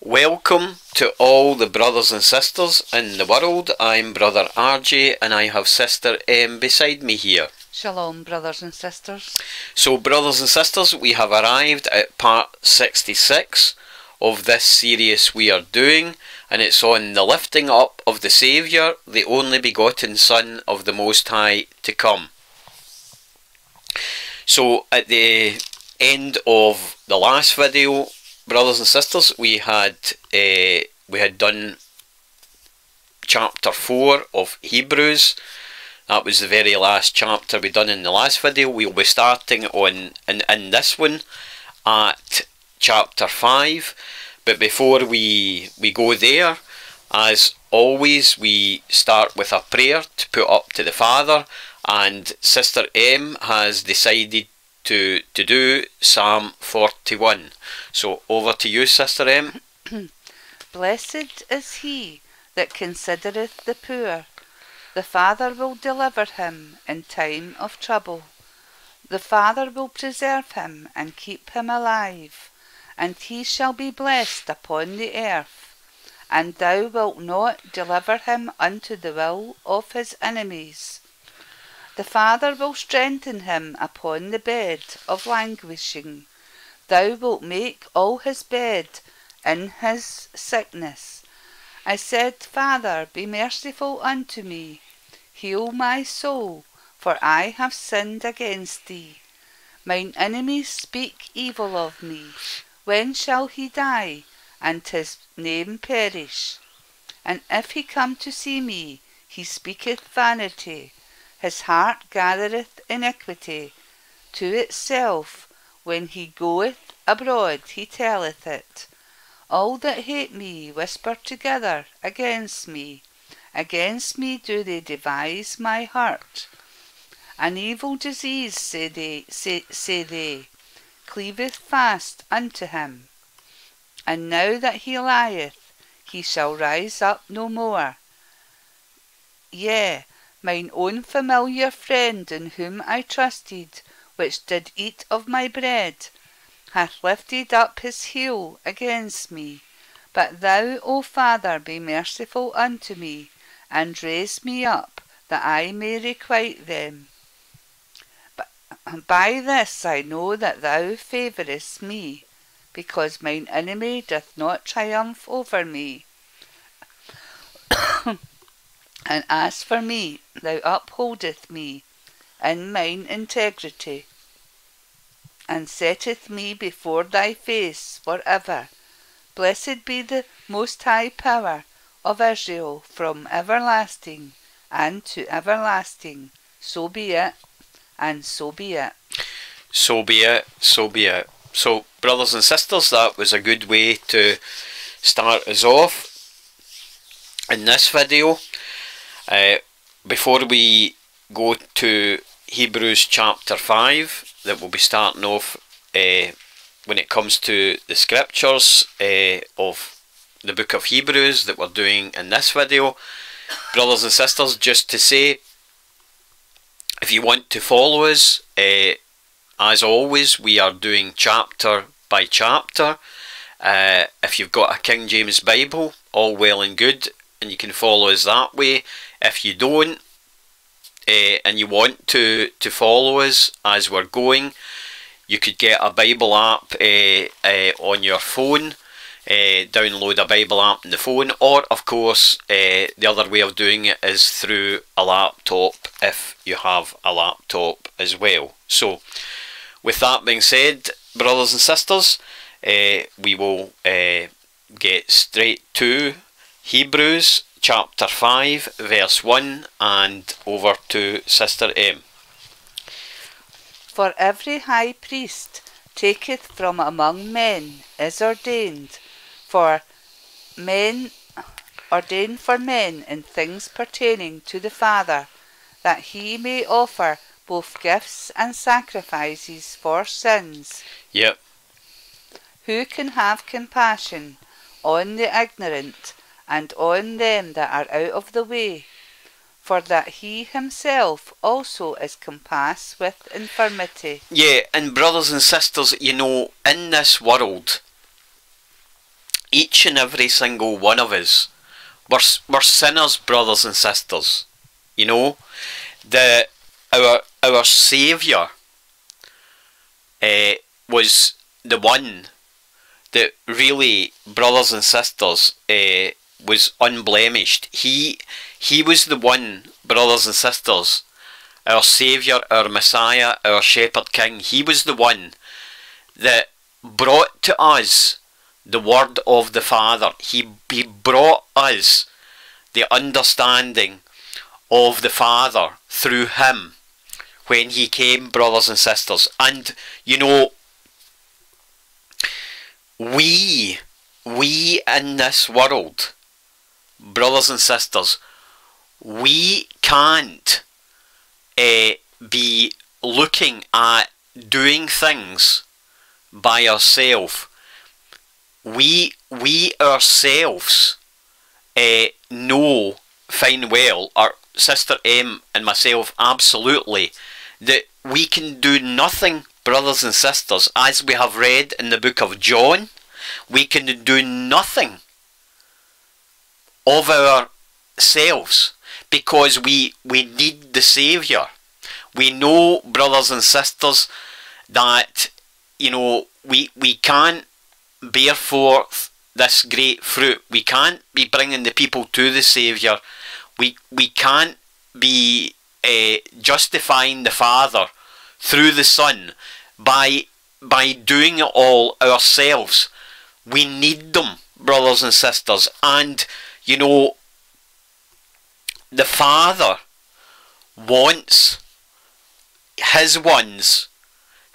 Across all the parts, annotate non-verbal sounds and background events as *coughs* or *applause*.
Welcome to all the brothers and sisters in the world. I'm Brother RJ and I have Sister M beside me here. Shalom, brothers and sisters. So, brothers and sisters, we have arrived at part 66 of this series we are doing, and it's on the lifting up of the Saviour, the only begotten Son of the Most High to come. So, at the end of the last video, brothers and sisters, we had uh, we had done chapter four of Hebrews. That was the very last chapter we done in the last video. We'll be starting on in, in this one at chapter five. But before we we go there, as always, we start with a prayer to put up to the Father. And Sister M has decided to to do Psalm 41. So over to you, Sister M. *clears throat* Blessed is he that considereth the poor. The Father will deliver him in time of trouble. The Father will preserve him and keep him alive, and he shall be blessed upon the earth. And thou wilt not deliver him unto the will of his enemies. The Father will strengthen him upon the bed of languishing. Thou wilt make all his bed in his sickness. I said, Father, be merciful unto me. Heal my soul, for I have sinned against thee. Mine enemies speak evil of me. When shall he die, and his name perish? And if he come to see me, he speaketh vanity his heart gathereth iniquity to itself. When he goeth abroad, he telleth it. All that hate me whisper together against me. Against me do they devise my heart. An evil disease, say they, say, say they, cleaveth fast unto him. And now that he lieth, he shall rise up no more. Yea, mine own familiar friend in whom I trusted, which did eat of my bread, hath lifted up his heel against me. But thou, O Father, be merciful unto me, and raise me up, that I may requite them. By this I know that thou favourest me, because mine enemy doth not triumph over me. *coughs* And as for me, thou upholdeth me in mine integrity, and setteth me before thy face for ever. Blessed be the most high power of Israel from everlasting and to everlasting. So be it, and so be it. So be it, so be it. So, brothers and sisters, that was a good way to start us off in this video. Uh, before we go to Hebrews chapter 5, that we'll be starting off uh, when it comes to the scriptures uh, of the book of Hebrews that we're doing in this video. Brothers and sisters, just to say, if you want to follow us, uh, as always, we are doing chapter by chapter. Uh, if you've got a King James Bible, all well and good, and you can follow us that way. If you don't, uh, and you want to, to follow us as we're going, you could get a Bible app uh, uh, on your phone, download a Bible app on the phone, or of course, the other way of doing it is through a laptop if you have a laptop as well. So, with that being said, brothers and sisters, we will get straight to Hebrews chapter 5, verse 1, and over to Sister M. For every high priest taketh from among men is ordained for men ordained for men in things pertaining to the Father, that he may offer both gifts and sacrifices for sins. Yep. Who can have compassion on the ignorant and on them that are out of the way, for that he himself also is compassed with infirmity. Yeah, and brothers and sisters, you know, in this world, each and every single one of us, we're, we're sinners, brothers and sisters. You know, the our our Saviour uh, was the one that really, brothers and sisters, uh, was unblemished. He he was the one, brothers and sisters, our Saviour, our Messiah, our Shepherd King. He was the one that brought to us the word of the Father. He, he brought us the understanding of the Father through him when he came, brothers and sisters. And, you know, we, we in this world, brothers and sisters, we can't uh, be looking at doing things by ourselves. We, we ourselves uh, know fine well, our sister M and myself absolutely, that we can do nothing, brothers and sisters, as we have read in the book of John, we can do nothing of ourselves because we, we need the Saviour. We know, brothers and sisters, that, you know, we, we can't bear forth this great fruit. We can't be bringing the people to the Saviour. We, we can't be uh, justifying the Father through the Son by, by doing it all ourselves. We need them, brothers and sisters. And, you know, the Father wants his ones,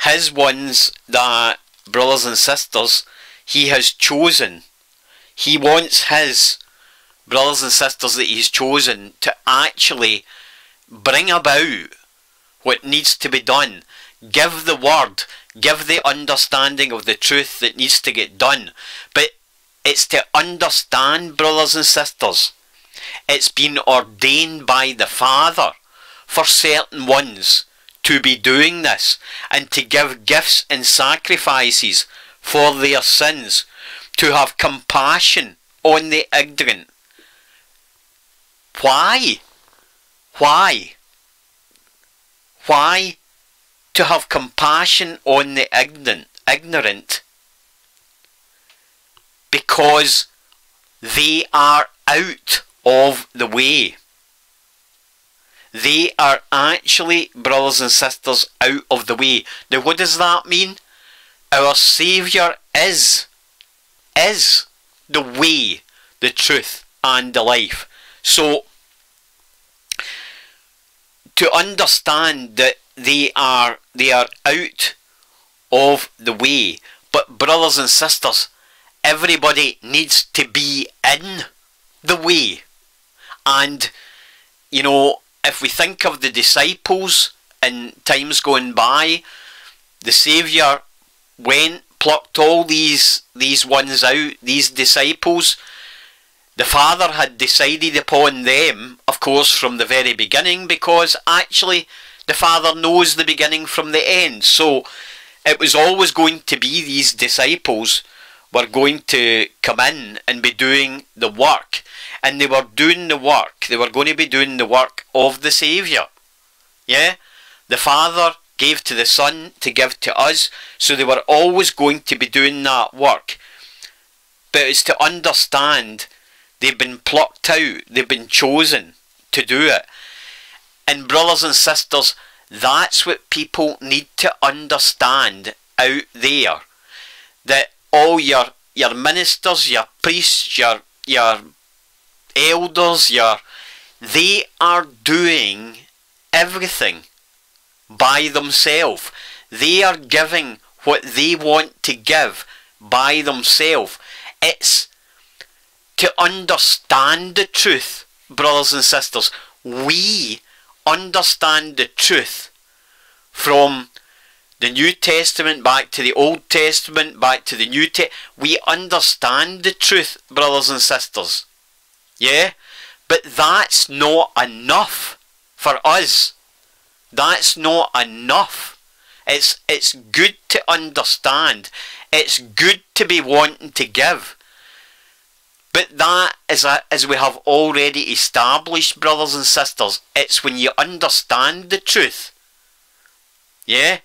his ones that, brothers and sisters, he has chosen. He wants his brothers and sisters that he's chosen to actually bring about what needs to be done. Give the word, give the understanding of the truth that needs to get done. But it's to understand, brothers and sisters, it's been ordained by the Father for certain ones to be doing this and to give gifts and sacrifices for their sins, to have compassion on the ignorant. Why? Why? Why to have compassion on the ignorant? Ignorant because they are out of the way. They are actually, brothers and sisters, out of the way. Now, what does that mean? Our Saviour is, is the way, the truth, and the life. So, to understand that they are they are out of the way, but brothers and sisters, everybody needs to be in the way. And, you know, if we think of the disciples in times going by, the Saviour went, plucked all these, these ones out, these disciples. The Father had decided upon them, of course, from the very beginning, because actually the Father knows the beginning from the end. So it was always going to be these disciples were going to come in and be doing the work. And they were doing the work. They were going to be doing the work of the Saviour. Yeah? The Father gave to the Son to give to us. So they were always going to be doing that work. But it's to understand they've been plucked out. They've been chosen to do it. And brothers and sisters, that's what people need to understand out there. That all your your ministers, your priests, your your elders, your they are doing everything by themselves. They are giving what they want to give by themselves. It's to understand the truth, brothers and sisters. We understand the truth from the New Testament back to the Old Testament, back to the New Testament. We understand the truth, brothers and sisters. Yeah? But that's not enough for us. That's not enough. It's it's good to understand. It's good to be wanting to give. But that is a, as we have already established, brothers and sisters, it's when you understand the truth. Yeah?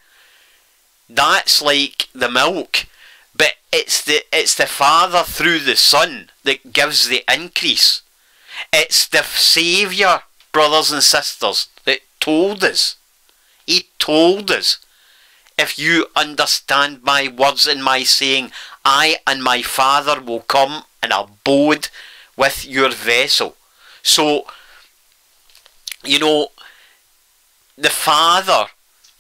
That's like the milk. But it's the it's the Father through the Son that gives the increase. It's the Saviour, brothers and sisters, that told us. He told us. If you understand my words and my saying, I and my Father will come and abode with your vessel. So, you know, the Father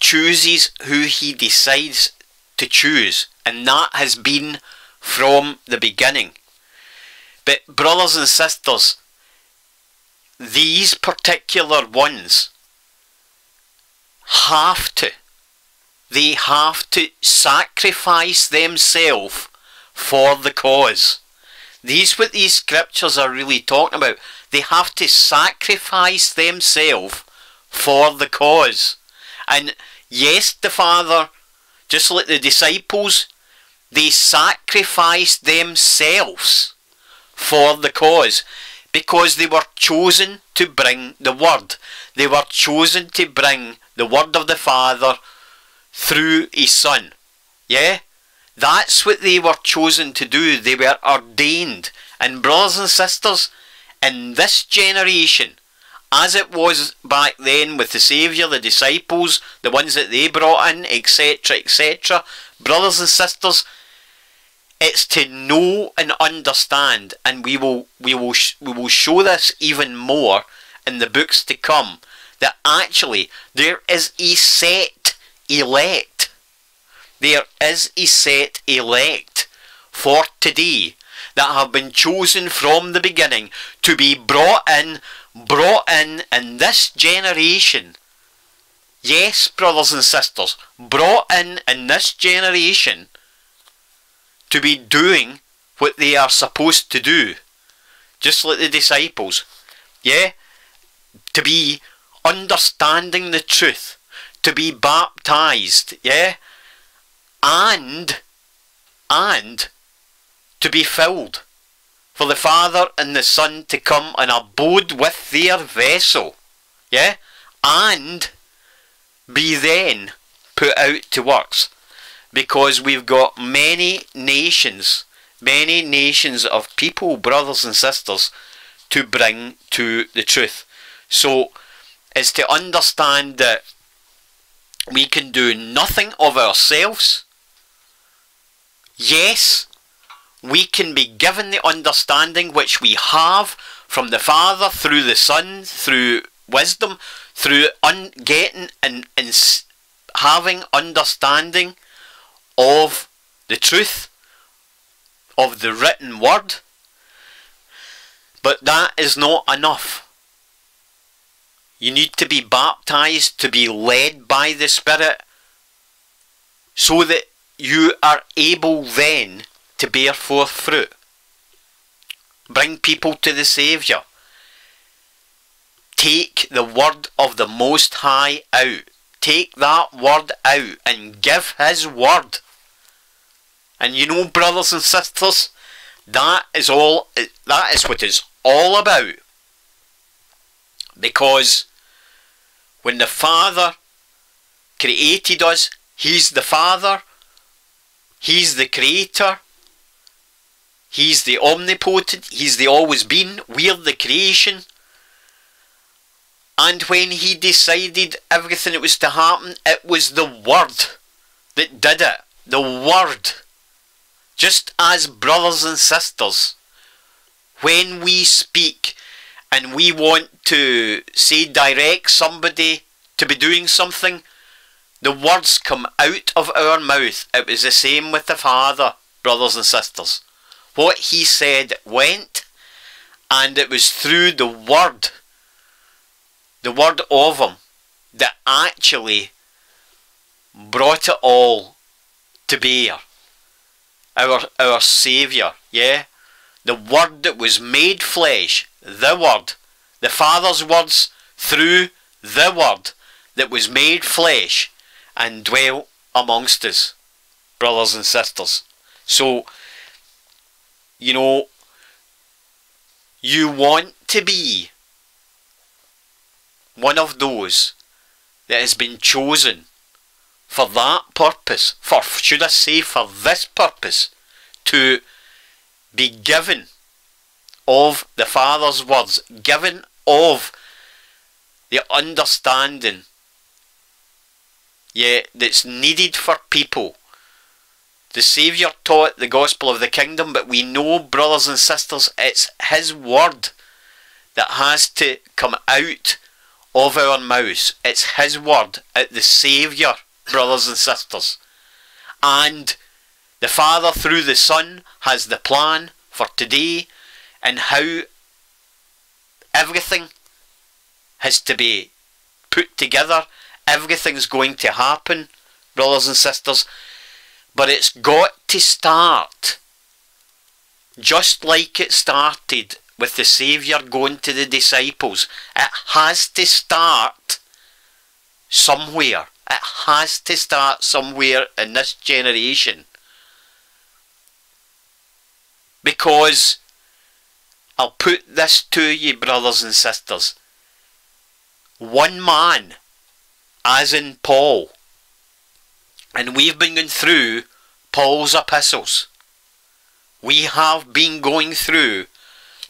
chooses who he decides to choose, and that has been from the beginning. But, brothers and sisters, these particular ones have to, they have to sacrifice themselves for the cause. These what these scriptures are really talking about. They have to sacrifice themselves for the cause. And yes, the Father, just like the disciples, they sacrificed themselves for the cause because they were chosen to bring the word. They were chosen to bring the word of the Father through his Son. Yeah? That's what they were chosen to do. They were ordained. And brothers and sisters, in this generation, as it was back then with the Saviour, the disciples, the ones that they brought in, etc., etc., brothers and sisters, it's to know and understand, and we will we will we will show this even more in the books to come. That actually there is a set elect. There is a set elect for today that have been chosen from the beginning to be brought in, brought in in this generation. Yes, brothers and sisters, brought in in this generation to be doing what they are supposed to do. Just like the disciples. Yeah? To be understanding the truth. To be baptized. Yeah? And, and, to be filled. For the Father and the Son to come and abode with their vessel. Yeah? And be then put out to works because we've got many nations, many nations of people, brothers and sisters, to bring to the truth. So it's to understand that we can do nothing of ourselves. Yes, we can be given the understanding which we have from the Father through the Son, through wisdom, through un- getting and, and having understanding of the truth of the written word. But that is not enough. You need to be baptized to be led by the Spirit so that you are able then to bear forth fruit. Bring people to the Saviour. Take the word of the Most High out. Take that word out and give His word and you know, brothers and sisters, that is all. That is what it's all about. Because when the Father created us, He's the Father. He's the Creator. He's the omnipotent. He's the always been. We're the creation. And when he decided everything that was to happen, it was the Word that did it. The Word. Just as brothers and sisters, when we speak and we want to say direct somebody to be doing something, the words come out of our mouth. It was the same with the Father, brothers and sisters. What he said went, and it was through the word, the word of him, that actually brought it all to bear our our Saviour, yeah? The Word that was made flesh, the Word, the Father's words through the Word that was made flesh and dwelt amongst us, brothers and sisters. So, you know, you want to be one of those that has been chosen for that purpose, for should I say for this purpose, to be given of the Father's words, given of the understanding yeah, that's needed for people. The Saviour taught the gospel of the kingdom, but we know, brothers and sisters, it's His word that has to come out of our mouths. It's His word at the Saviour, brothers and sisters. And the Father, through the Son, has the plan for today and how everything has to be put together. Everything's going to happen, brothers and sisters. But it's got to start just like it started with the Saviour going to the disciples. It has to start somewhere. It has to start somewhere in this generation. Because I'll put this to you, brothers and sisters. One man, as in Paul, and we've been going through Paul's epistles. We have been going through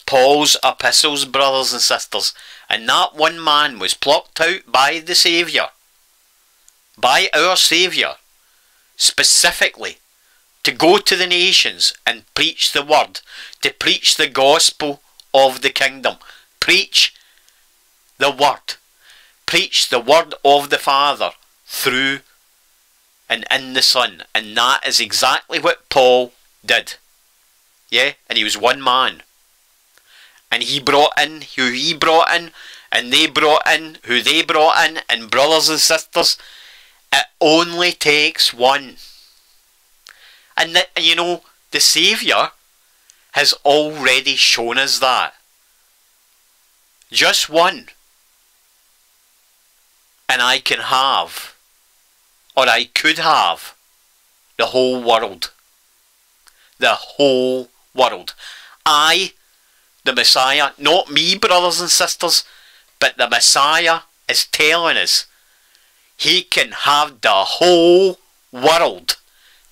Paul's epistles, brothers and sisters, and that one man was plucked out by the Saviour, by our Saviour, specifically to go to the nations and preach the word, to preach the gospel of the kingdom, preach the word, preach the word of the Father through and in the Son, and that is exactly what Paul did. Yeah, and he was one man and he brought in who he brought in, and they brought in who they brought in, and brothers and sisters, it only takes one. And the, you know, the Saviour has already shown us that. Just one. And I can have, or I could have, the whole world. The whole world. I the Messiah, not me, brothers and sisters, but the Messiah is telling us he can have the whole world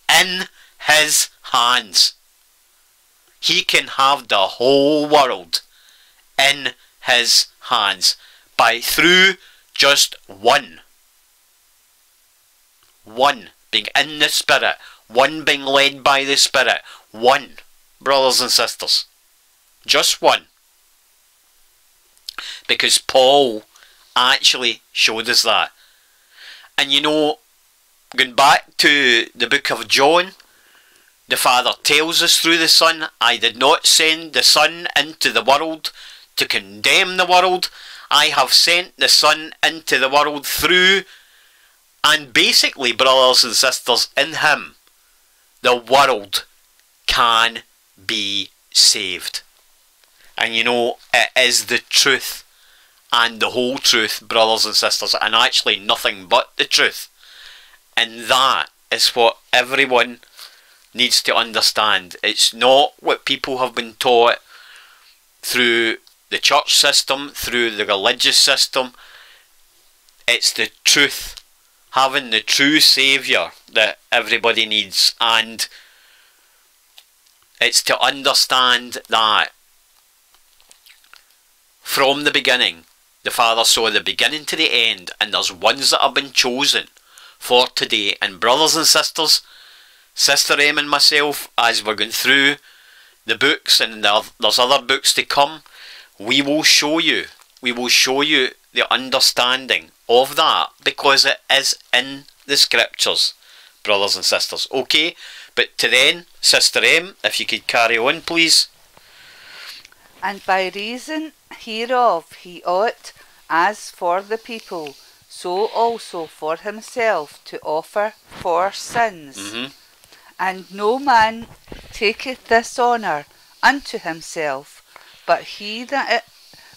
in his hands. He can have the whole world in his hands by through just one. One being in the Spirit, one being led by the Spirit, one, brothers and sisters. Just one. Because Paul actually showed us that. And you know, going back to the book of John, the Father tells us through the Son, I did not send the Son into the world to condemn the world. I have sent the Son into the world through, and basically, brothers and sisters, in Him, the world can be saved. And you know, it is the truth and the whole truth, brothers and sisters, and actually nothing but the truth. And that is what everyone needs to understand. It's not what people have been taught through the church system, through the religious system. It's the truth. Having the true Saviour that everybody needs. And it's to understand that from the beginning, the Father saw the beginning to the end, and there's ones that have been chosen for today. And brothers and sisters, Sister M and myself, as we're going through the books, and there's other books to come, we will show you, we will show you the understanding of that because it is in the scriptures, brothers and sisters. Okay, but to then, Sister M, if you could carry on, please. And by reason hereof he ought, as for the people, so also for himself to offer for sins. Mm-hmm. And no man taketh this honour unto himself, but he that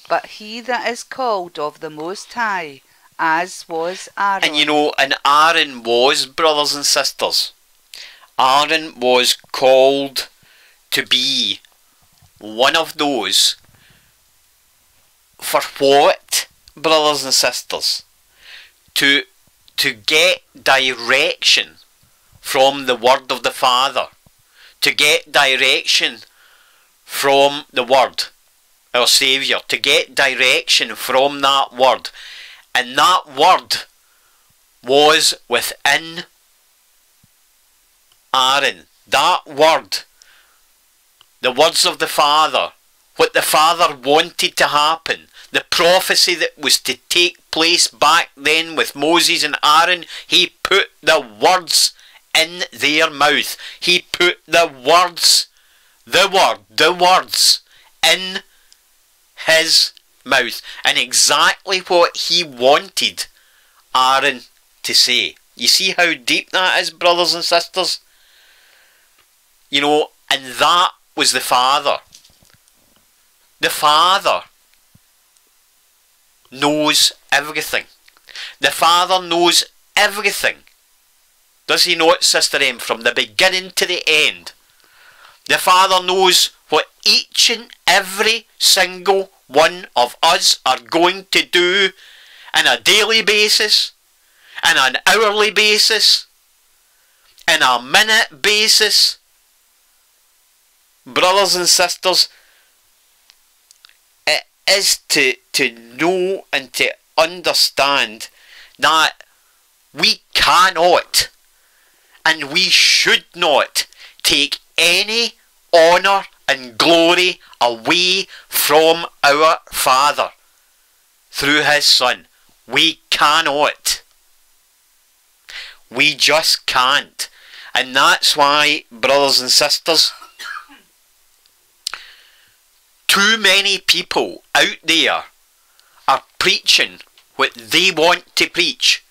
but he that is called of the Most High, as was Aaron. And you know, and Aaron was, brothers and sisters, Aaron was called to be one of those for what, brothers and sisters? To to get direction from the word of the Father, to get direction from the word, our Saviour, to get direction from that word. And that word was within Aaron. That word, the words of the Father, what the Father wanted to happen, the prophecy that was to take place back then with Moses and Aaron, he put the words in their mouth. He put the words, the word, the words in his mouth. And exactly what he wanted Aaron to say. You see how deep that is, brothers and sisters? You know, and that was the Father. The Father knows everything. The Father knows everything. Does he not, Sister M, from the beginning to the end? The Father knows what each and every single one of us are going to do on a daily basis, on an hourly basis, on a minute basis. Brothers and sisters, it is to, to know and to understand that we cannot and we should not take any honour and glory away from our Father through His Son. We cannot. We just can't. And that's why, brothers and sisters, too many people out there are preaching what they want to preach.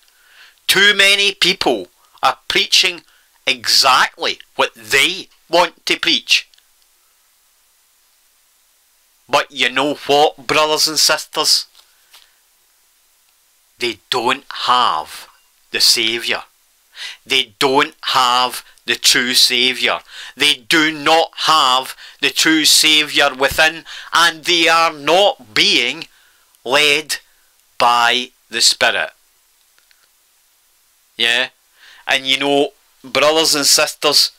Too many people are preaching exactly what they want to preach. But you know what, brothers and sisters? They don't have the Saviour. They don't have the true Saviour. They do not have the true Saviour within, and they are not being led by the Spirit. Yeah? And you know, brothers and sisters,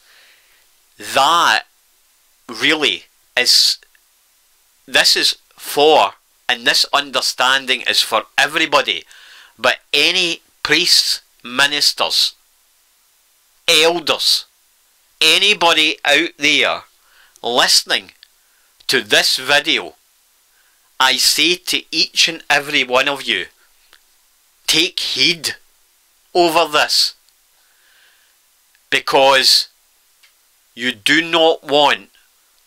that really is, this is for, and this understanding is for everybody, but any priests, ministers, elders, anybody out there listening to this video, I say to each and every one of you, take heed over this because you do not want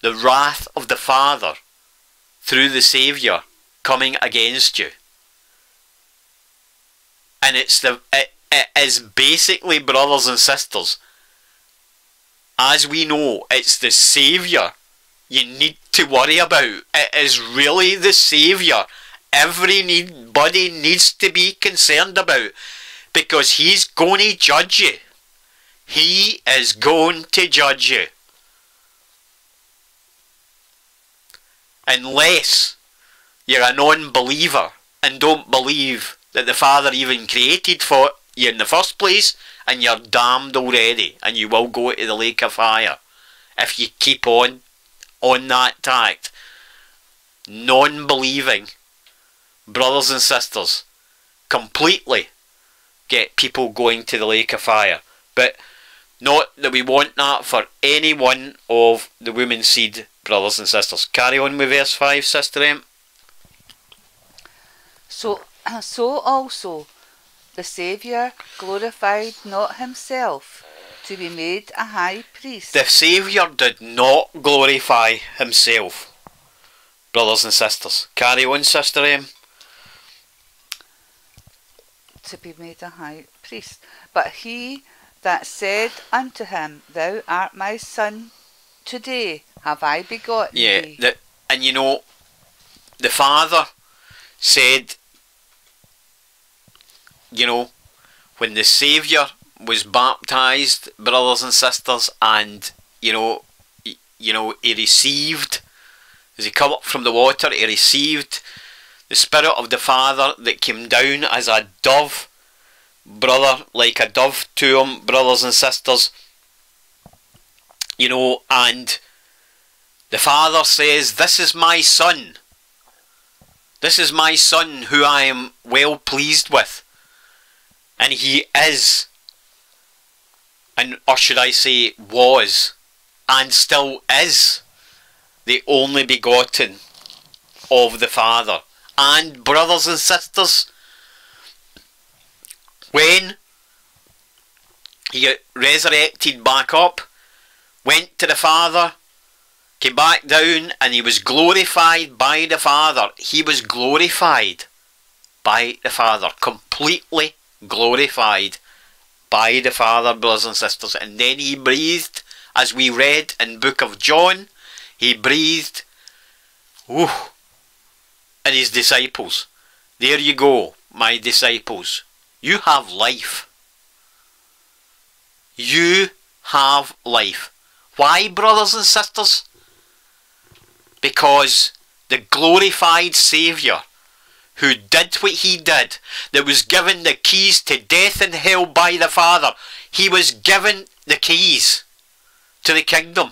the wrath of the Father through the Saviour coming against you. And it's the it, it is basically brothers and sisters. As we know, it's the Saviour you need to worry about. It is really the Saviour every need, body needs to be concerned about because He's going to judge you. He is going to judge you. Unless you're a non-believer and don't believe that the Father even created for you in the first place, and you're damned already, and you will go to the lake of fire if you keep on on that tact. Non-believing brothers and sisters completely get people going to the lake of fire. But not that we want that for any one of the women's seed brothers and sisters. Carry on with verse 5, Sister M. So, *clears throat* so also the Saviour glorified not himself to be made a high priest. The Saviour did not glorify himself, brothers and sisters. Carry on, Sister M. To be made a high priest. But he that said unto him, Thou art my son, today have I begotten Yeah, thee. the, and you know, the father said, you know, when the Saviour was baptized, brothers and sisters, and you know, y- you know, he received as he come up from the water, he received the Spirit of the Father that came down as a dove, brother, like a dove to him, brothers and sisters. You know, and the Father says, This is my Son. This is my Son who I am well pleased with. And he is, and or should I say, was, and still is, the only begotten of the Father. And brothers and sisters, when he got resurrected back up, went to the Father, came back down, and he was glorified by the Father. He was glorified by the Father, completely glorified by the Father, brothers and sisters. And then he breathed, as we read in Book of John, he breathed, whew, and his disciples. There you go, my disciples. You have life. You have life. Why, brothers and sisters? Because the glorified Saviour, who did what he did, that was given the keys to death and hell by the Father, he was given the keys to the kingdom.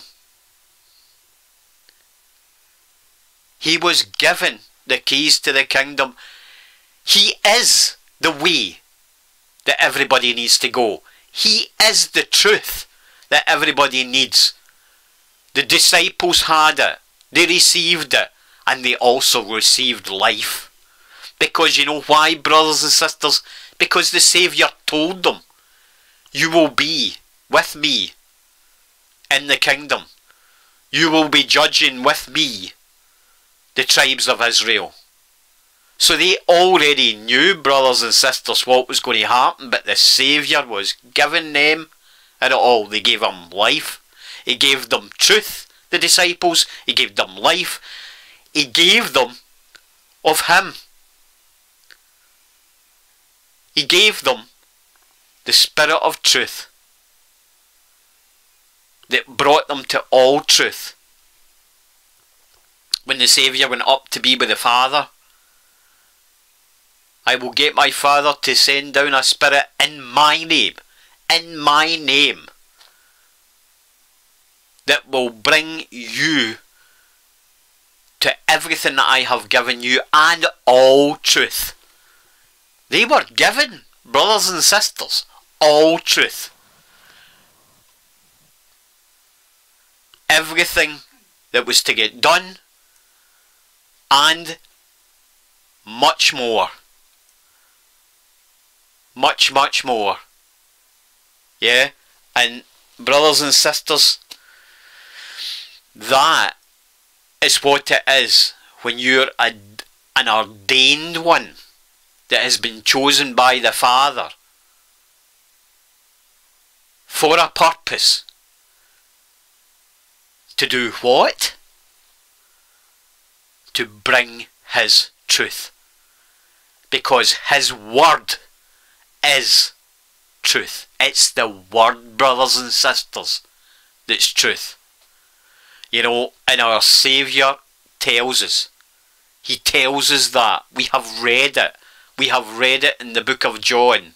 He was given the keys to the kingdom. He is the way that everybody needs to go. He is the truth that everybody needs. The disciples had it, they received it, and they also received life. Because you know why, brothers and sisters? Because the Saviour told them, You will be with me in the kingdom. You will be judging with me the tribes of Israel. So they already knew, brothers and sisters, what was going to happen, but the Saviour was giving them it all. They gave him life. He gave them truth, the disciples. He gave them life. He gave them of him. He gave them the Spirit of truth that brought them to all truth when the Saviour went up to be with the Father. I will get my Father to send down a Spirit in my name, in my name, that will bring you to everything that I have given you and all truth. They were given, brothers and sisters, all truth. Everything that was to get done and much more. Much, much more. Yeah? And brothers and sisters, that is what it is when you're a, an ordained one that has been chosen by the Father for a purpose. To do what? to bring His truth. Because His Word is truth. It's the Word, brothers and sisters, that's truth. You know, and our Saviour tells us. He tells us that. We have read it. We have read it in the book of John.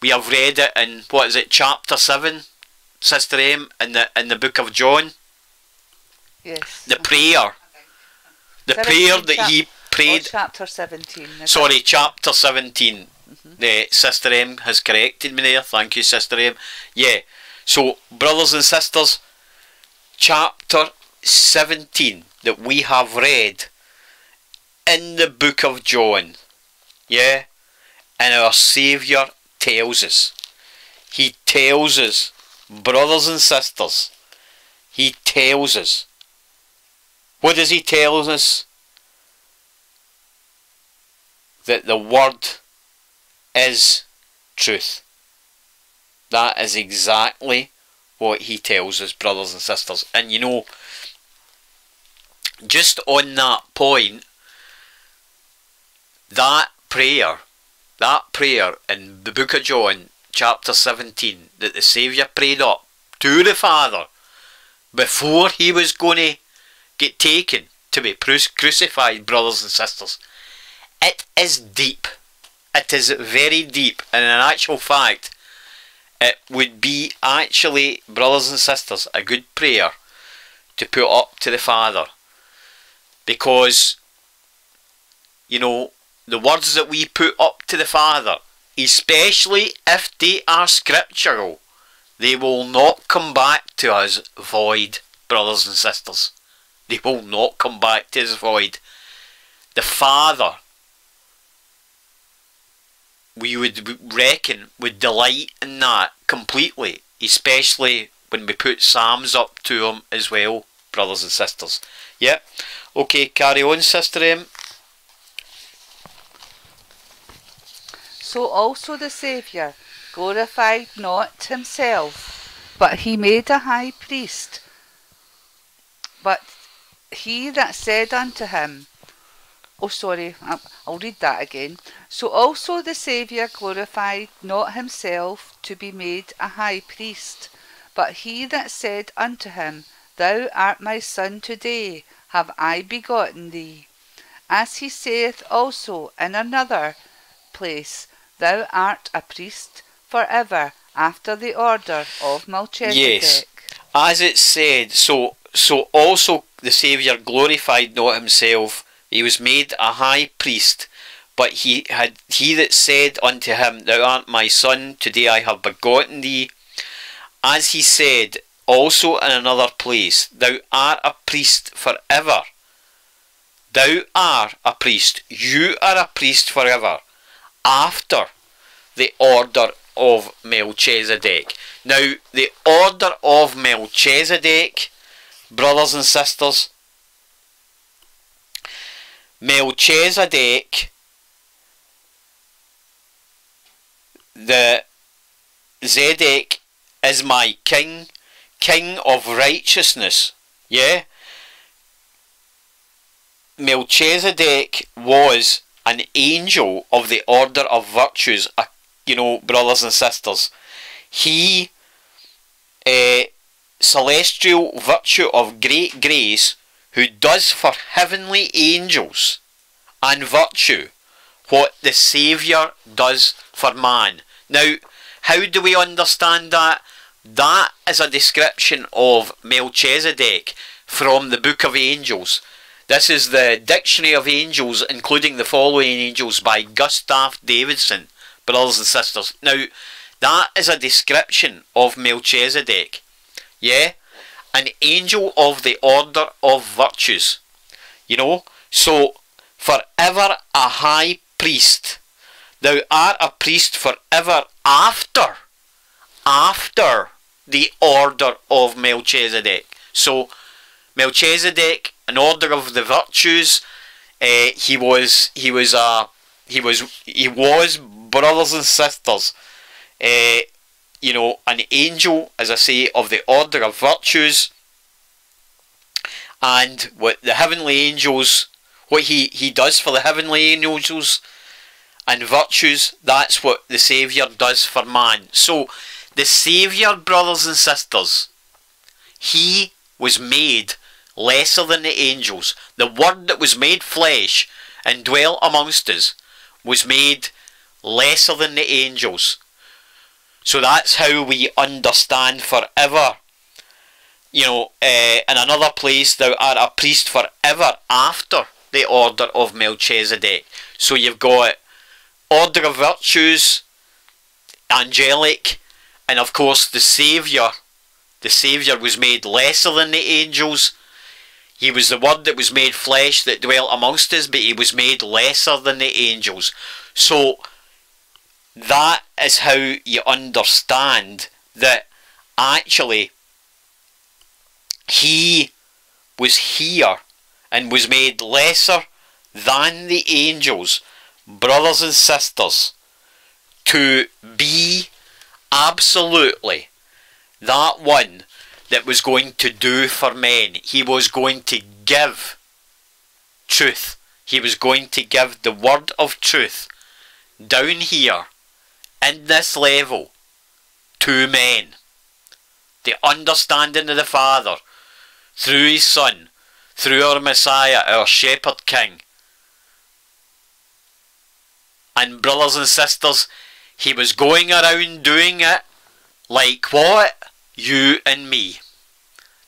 We have read it in, what is it, chapter 7, Sister M, in the, in the book of John? Yes. The prayer the prayer that he prayed. Oh, chapter 17. Sorry, chapter 17. Mm-hmm. The Sister M has corrected me there. Thank you, Sister M. Yeah. So, brothers and sisters, chapter 17 that we have read in the book of John. Yeah? And our Saviour tells us. He tells us, brothers and sisters, he tells us what does he tell us? That the word is truth. That is exactly what he tells his brothers and sisters. And you know, just on that point, that prayer, that prayer in the book of John, chapter 17, that the Saviour prayed up to the Father before he was going to get taken to be crucified, brothers and sisters. it is deep. It is very deep, and in actual fact, it would be actually, brothers and sisters, a good prayer to put up to the Father. Because, you know, the words that we put up to the Father, especially if they are scriptural, they will not come back to us void, brothers and sisters. They will not come back to us void. The Father we would reckon would delight in that completely, especially when we put Psalms up to him as well, brothers and sisters. Yeah. Okay, carry on, Sister M. So also the Saviour glorified not himself, but he made a high priest. But he that said unto him, Oh, sorry, I'll read that again. So also the Saviour glorified not himself to be made a high priest, but he that said unto him, Thou art my son today, have I begotten thee. As he saith also in another place, Thou art a priest for ever after the order of Melchizedek. Yes, as it said, so so also the Saviour glorified not himself he was made a high priest, but he had he that said unto him, Thou art my son, today I have begotten thee. As he said also in another place, Thou art a priest for ever. Thou art a priest, you are a priest forever, after the order of Melchizedek. Now, the order of Melchizedek, brothers and sisters, Melchizedek, the Zedek is my king, king of righteousness. Yeah? Melchizedek was an angel of the order of virtues, you know, brothers and sisters. He, uh, celestial virtue of great grace, who does for heavenly angels and virtue what the Saviour does for man. Now, how do we understand that? That is a description of Melchizedek from the Book of Angels. This is the Dictionary of Angels, including the following angels by Gustav Davidson, brothers and sisters. Now, that is a description of Melchizedek. Yeah? An angel of the order of virtues. You know, so forever a high priest. Thou art a priest forever after, after the order of Melchizedek. So Melchizedek, an order of the virtues, uh, he was he was a he was he was brothers and sisters. Uh, you know, an angel, as I say, of the order of virtues, and what the heavenly angels, what he, he does for the heavenly angels and virtues, that's what the Saviour does for man. So, the Saviour, brothers and sisters, he was made lesser than the angels. The Word that was made flesh and dwelt amongst us was made lesser than the angels. So that's how we understand forever. You know, uh, in another place, thou art a priest forever after the order of Melchizedek. So you've got order of virtues, angelic, and of course the Saviour. The Saviour was made lesser than the angels. He was the Word that was made flesh that dwelt amongst us, but he was made lesser than the angels. So that is how you understand that actually he was here and was made lesser than the angels, brothers and sisters, to be absolutely that one that was going to do for men. He was going to give truth. He was going to give the word of truth down here in this level to men. The understanding of the Father through His Son, through our Messiah, our Shepherd King. And brothers and sisters, he was going around doing it like what? You and me.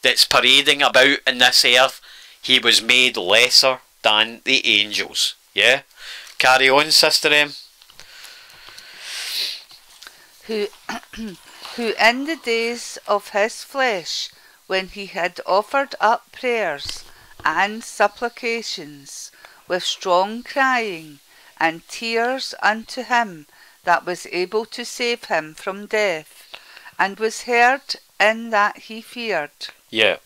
That's parading about in this earth. He was made lesser than the angels. Yeah? Carry on, Sister M. who, *clears throat* who in the days of his flesh, when he had offered up prayers and supplications with strong crying and tears unto him that was able to save him from death, and was heard in that he feared. Yeah.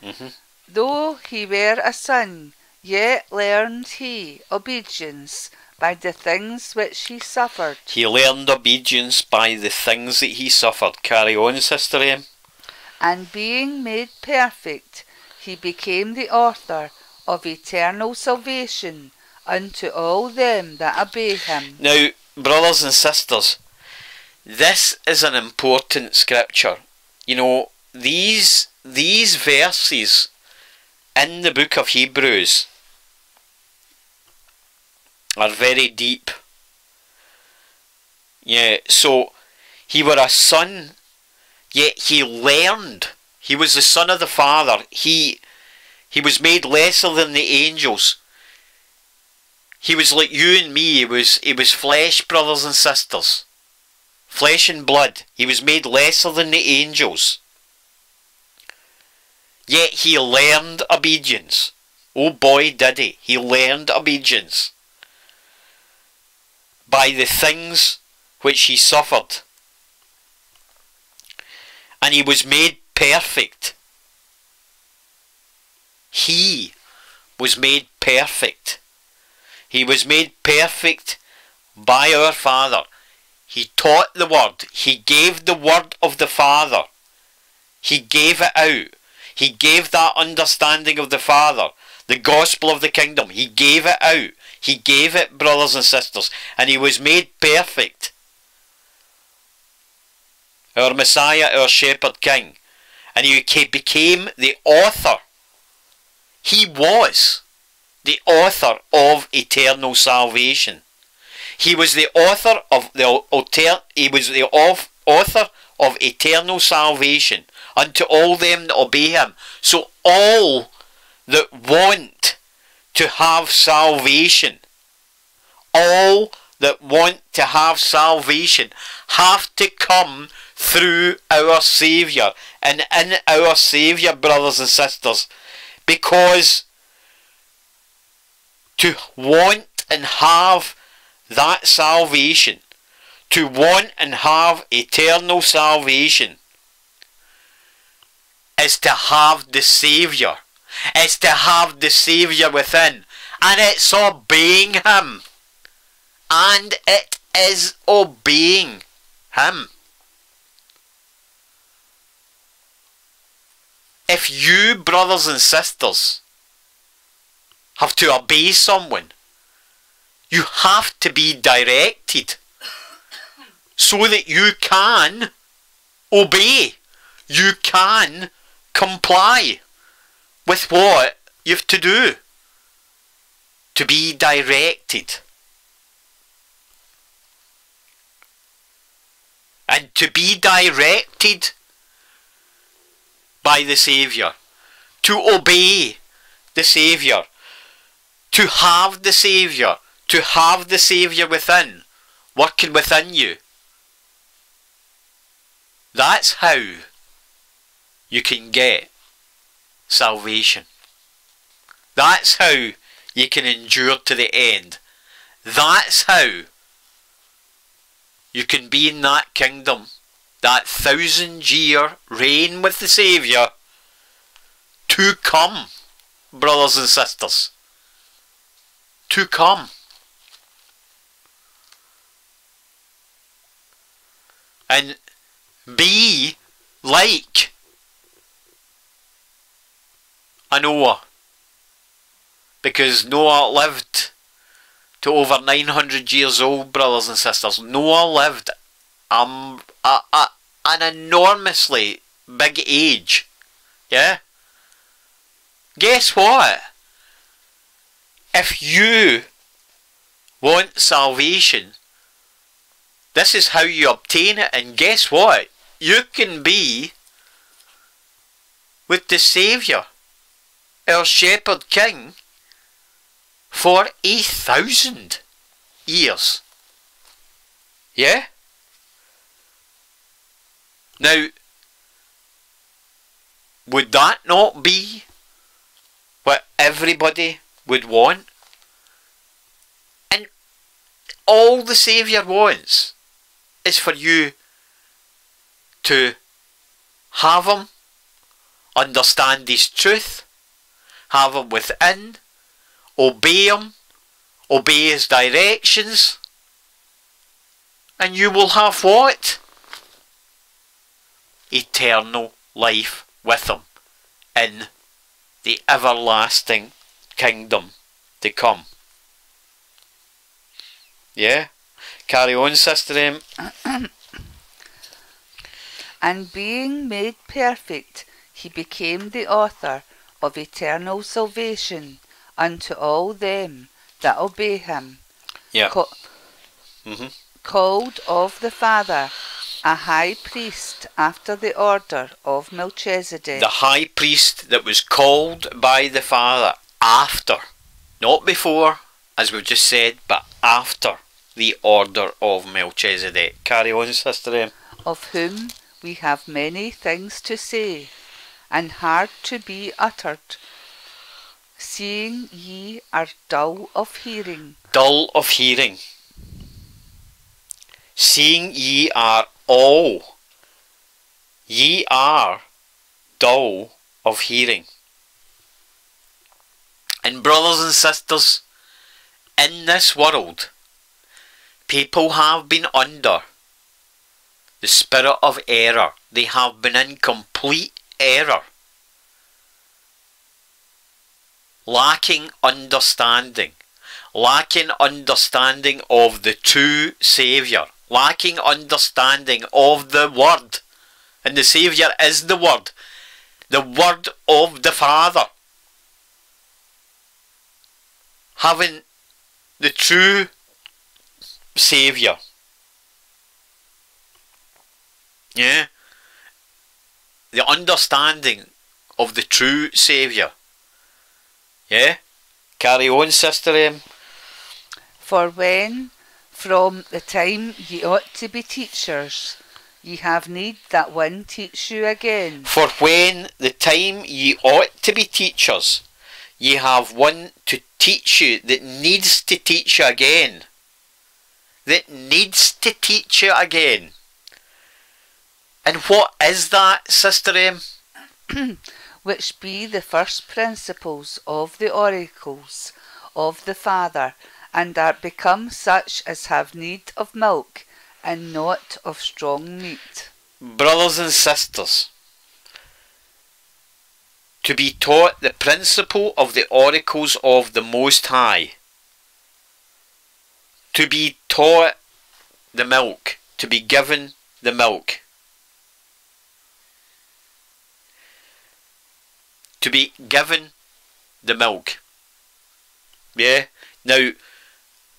hmm Though he were a son, yet learned he obedience by the things which he suffered. He learned obedience by the things that he suffered. Carry on, Sister M. and being made perfect, he became the author of eternal salvation unto all them that obey him. Now, brothers and sisters, this is an important scripture. You know, these these verses in the book of Hebrews are very deep. Yeah, so he were a son, yet he learned. He was the son of the Father. He he was made lesser than the angels. He was like you and me. He was he was flesh, brothers and sisters. Flesh and blood. He was made lesser than the angels. Yet he learned obedience. Oh boy, did he. He learned obedience. By the things which he suffered. And he was made perfect. He was made perfect. He was made perfect by our Father. He taught the Word. He gave the Word of the Father. He gave it out. He gave that understanding of the Father, the gospel of the kingdom. He gave it out. He gave it, brothers and sisters, and he was made perfect. Our Messiah, our Shepherd King. And he became the author. He was the author of eternal salvation. He was the author of the he was the author of eternal salvation unto all them that obey him. So all that want to have salvation, all that want to have salvation have to come through our Saviour and in our Saviour, brothers and sisters, because to want and have that salvation, to want and have eternal salvation, is to have the Saviour, is to have the Saviour within, and it's obeying Him, and it is obeying Him. If you, brothers and sisters, have to obey someone, you have to be directed so that you can obey. You can comply with what you have to do. To be directed. And to be directed by the Saviour. To obey the Saviour. To have the Saviour. To have the Saviour within. Working within you. That's how you can get salvation. That's how you can endure to the end. That's how you can be in that kingdom, that thousand year reign with the Saviour to come, brothers and sisters. To come. And be like a Noah. Because Noah lived to over 900 years old, brothers and sisters. Noah lived um, a, a, an enormously big age. Yeah? Guess what? If you want salvation, this is how you obtain it. And guess what? You can be with the Saviour, our Shepherd King, for a thousand years. Yeah? Now, would that not be what everybody would want? And all the Saviour wants is for you to have Him, understand His truth, have Him within, obey Him, obey His directions, and you will have what? Eternal life with Him in the everlasting kingdom to come. Yeah? Carry on, Sister M. and being made perfect, he became the author of eternal salvation unto all them that obey him. Yeah. Ca- hmm called of the Father, a high priest after the order of Melchizedek. The high priest that was called by the Father after, not before, as we've just said, but after the order of Melchizedek. Carry on, Sister M. of whom we have many things to say, and hard to be uttered, seeing ye are dull of hearing. Dull of hearing. Seeing ye are all, ye are dull of hearing. And brothers and sisters, in this world, people have been under the spirit of error. They have been in complete error. Lacking understanding. Lacking understanding of the true Saviour. Lacking understanding of the Word. And the Saviour is the Word. The Word of the Father. Having the true Saviour. Yeah. The understanding of the true Saviour. Yeah. Carry on, Sister M. For when, from the time ye ought to be teachers, ye have need that one teach you again, For when the time ye ought to be teachers, ye have one to teach you that needs to teach you again. That needs to teach you again. And what is that, Sister M? *clears throat* which be the first principles of the oracles of the Father, and are become such as have need of milk, and not of strong meat. Brothers and sisters, to be taught the principle of the oracles of the Most High, to be taught the milk, to be given the milk, to be given the milk. Yeah? Now,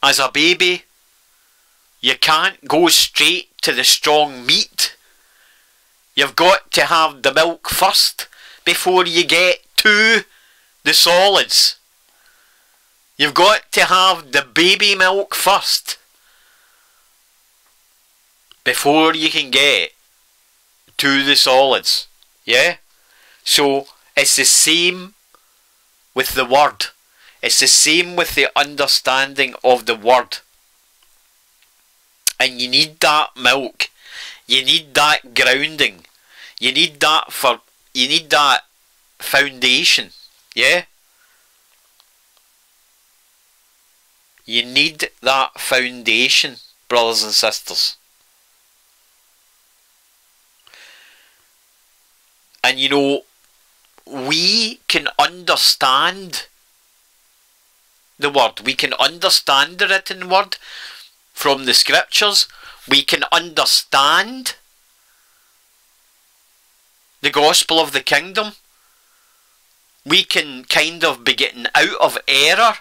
as a baby, you can't go straight to the strong meat. You've got to have the milk first before you get to the solids. You've got to have the baby milk first before you can get to the solids. Yeah? So it's the same with the word. It's the same with the understanding of the word. And you need that milk. You need that grounding. You need that for you need that foundation. Yeah? You need that foundation, brothers and sisters. And you know, we can understand the word. We can understand the written word from the scriptures. We can understand the gospel of the kingdom. We can kind of be getting out of error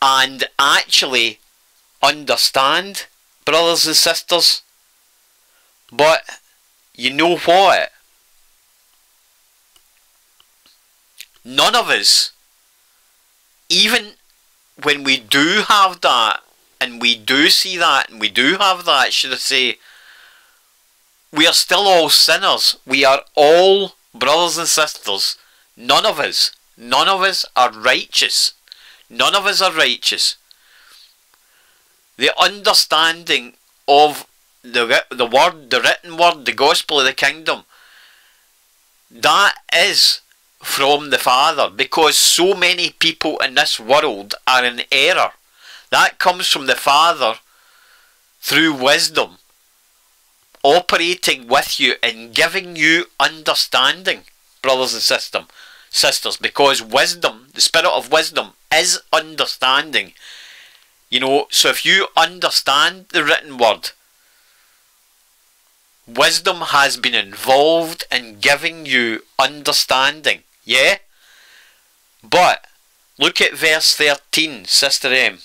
and actually understand, brothers and sisters. But you know what? None of us, even when we do have that, and we do see that, and we do have that, should I say, we are still all sinners. We are all brothers and sisters. None of us, none of us are righteous. None of us are righteous. The understanding of the the word, the written word, the gospel of the kingdom, that is from the Father because so many people in this world are in error. That comes from the Father through wisdom, operating with you and giving you understanding, brothers and sisters, sisters, because wisdom, the spirit of wisdom, is understanding. You know, so if you understand the written word, wisdom has been involved in giving you understanding. Yeah? But look at verse 13, Sister M.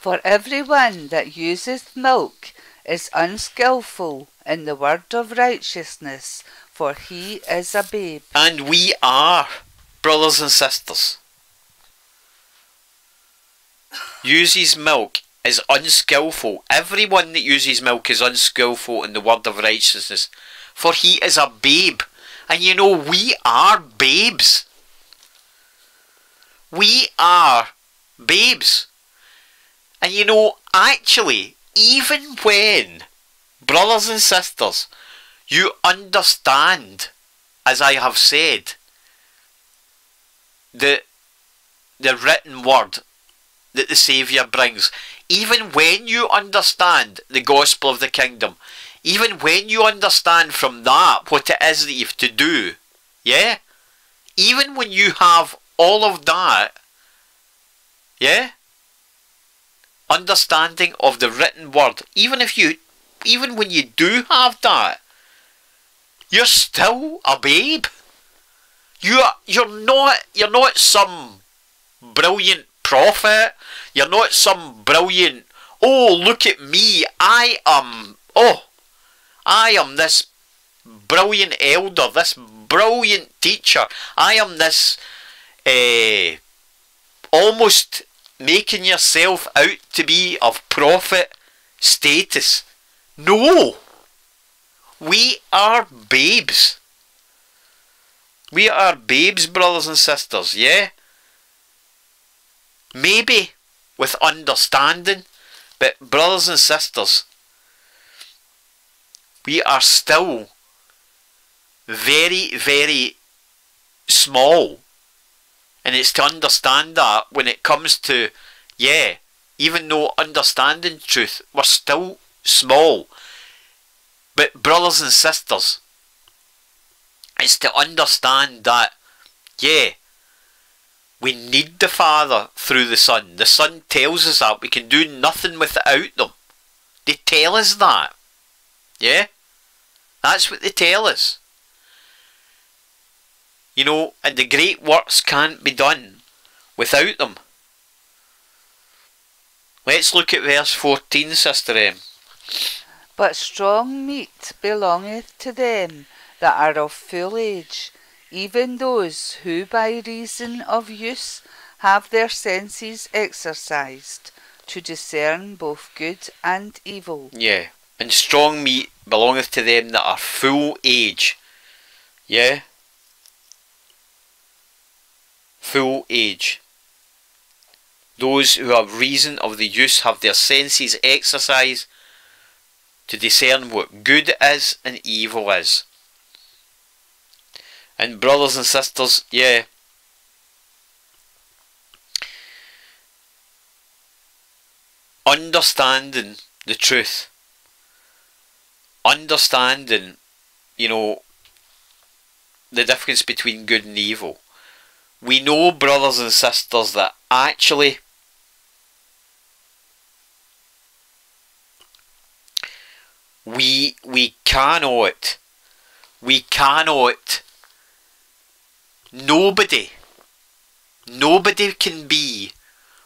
For everyone that useth milk is unskilful in the word of righteousness, for he is a babe. And we are, brothers and sisters. Uses milk is unskilful. Everyone that uses milk is unskilful in the word of righteousness, for he is a babe. And you know, we are babes. We are babes. And you know, actually, even when, brothers and sisters, you understand, as I have said, the, the written word that the Saviour brings, even when you understand the gospel of the kingdom, even when you understand from that what it is that you've to do, yeah? Even when you have all of that, yeah? Understanding of the written word, even if you, even when you do have that, you're still a babe. You are, you're not, you're not some brilliant prophet. You're not some brilliant, oh, look at me, I am, oh, I am this brilliant elder, this brilliant teacher. I am this uh, almost making yourself out to be of prophet status. No! We are babes. We are babes, brothers and sisters, yeah? Maybe with understanding, but brothers and sisters, we are still very, very small. And it's to understand that when it comes to, yeah, even though understanding truth, we're still small. But, brothers and sisters, it's to understand that, yeah, we need the Father through the Son. The Son tells us that we can do nothing without them. They tell us that. Yeah? That's what they tell us. You know, and the great works can't be done without them. Let's look at verse 14, Sister M. But strong meat belongeth to them that are of full age, even those who by reason of use have their senses exercised to discern both good and evil. Yeah, and strong meat belongeth to them that are full age. Yeah? Full age. Those who have reason of the use have their senses exercised to discern what good is and evil is. And brothers and sisters, yeah, understanding the truth understanding, you know, the difference between good and evil. We know, brothers and sisters, that actually we we cannot we cannot nobody nobody can be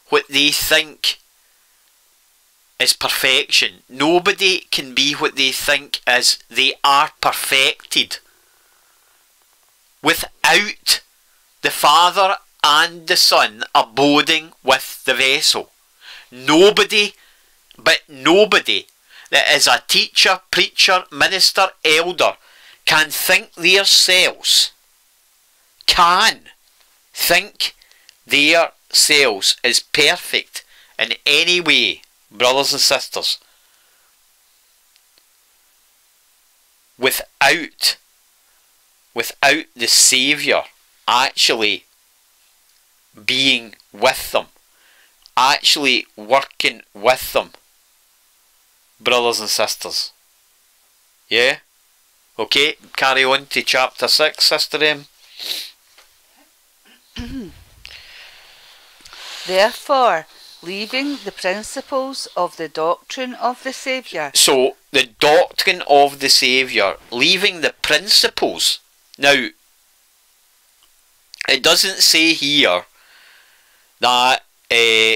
what they think is perfection. Nobody can be what they think is. They are perfected. Without the Father and the Son abiding with the vessel. Nobody, but nobody that is a teacher, preacher, minister, elder can think their selves, can think their selves is perfect in any way, brothers and sisters, without without the Saviour actually being with them, actually working with them, brothers and sisters. Yeah? Okay, carry on to chapter 6, Sister M. *coughs* Therefore, leaving the principles of the doctrine of the Saviour. So, the doctrine of the Saviour, leaving the principles. Now, it doesn't say here that, uh,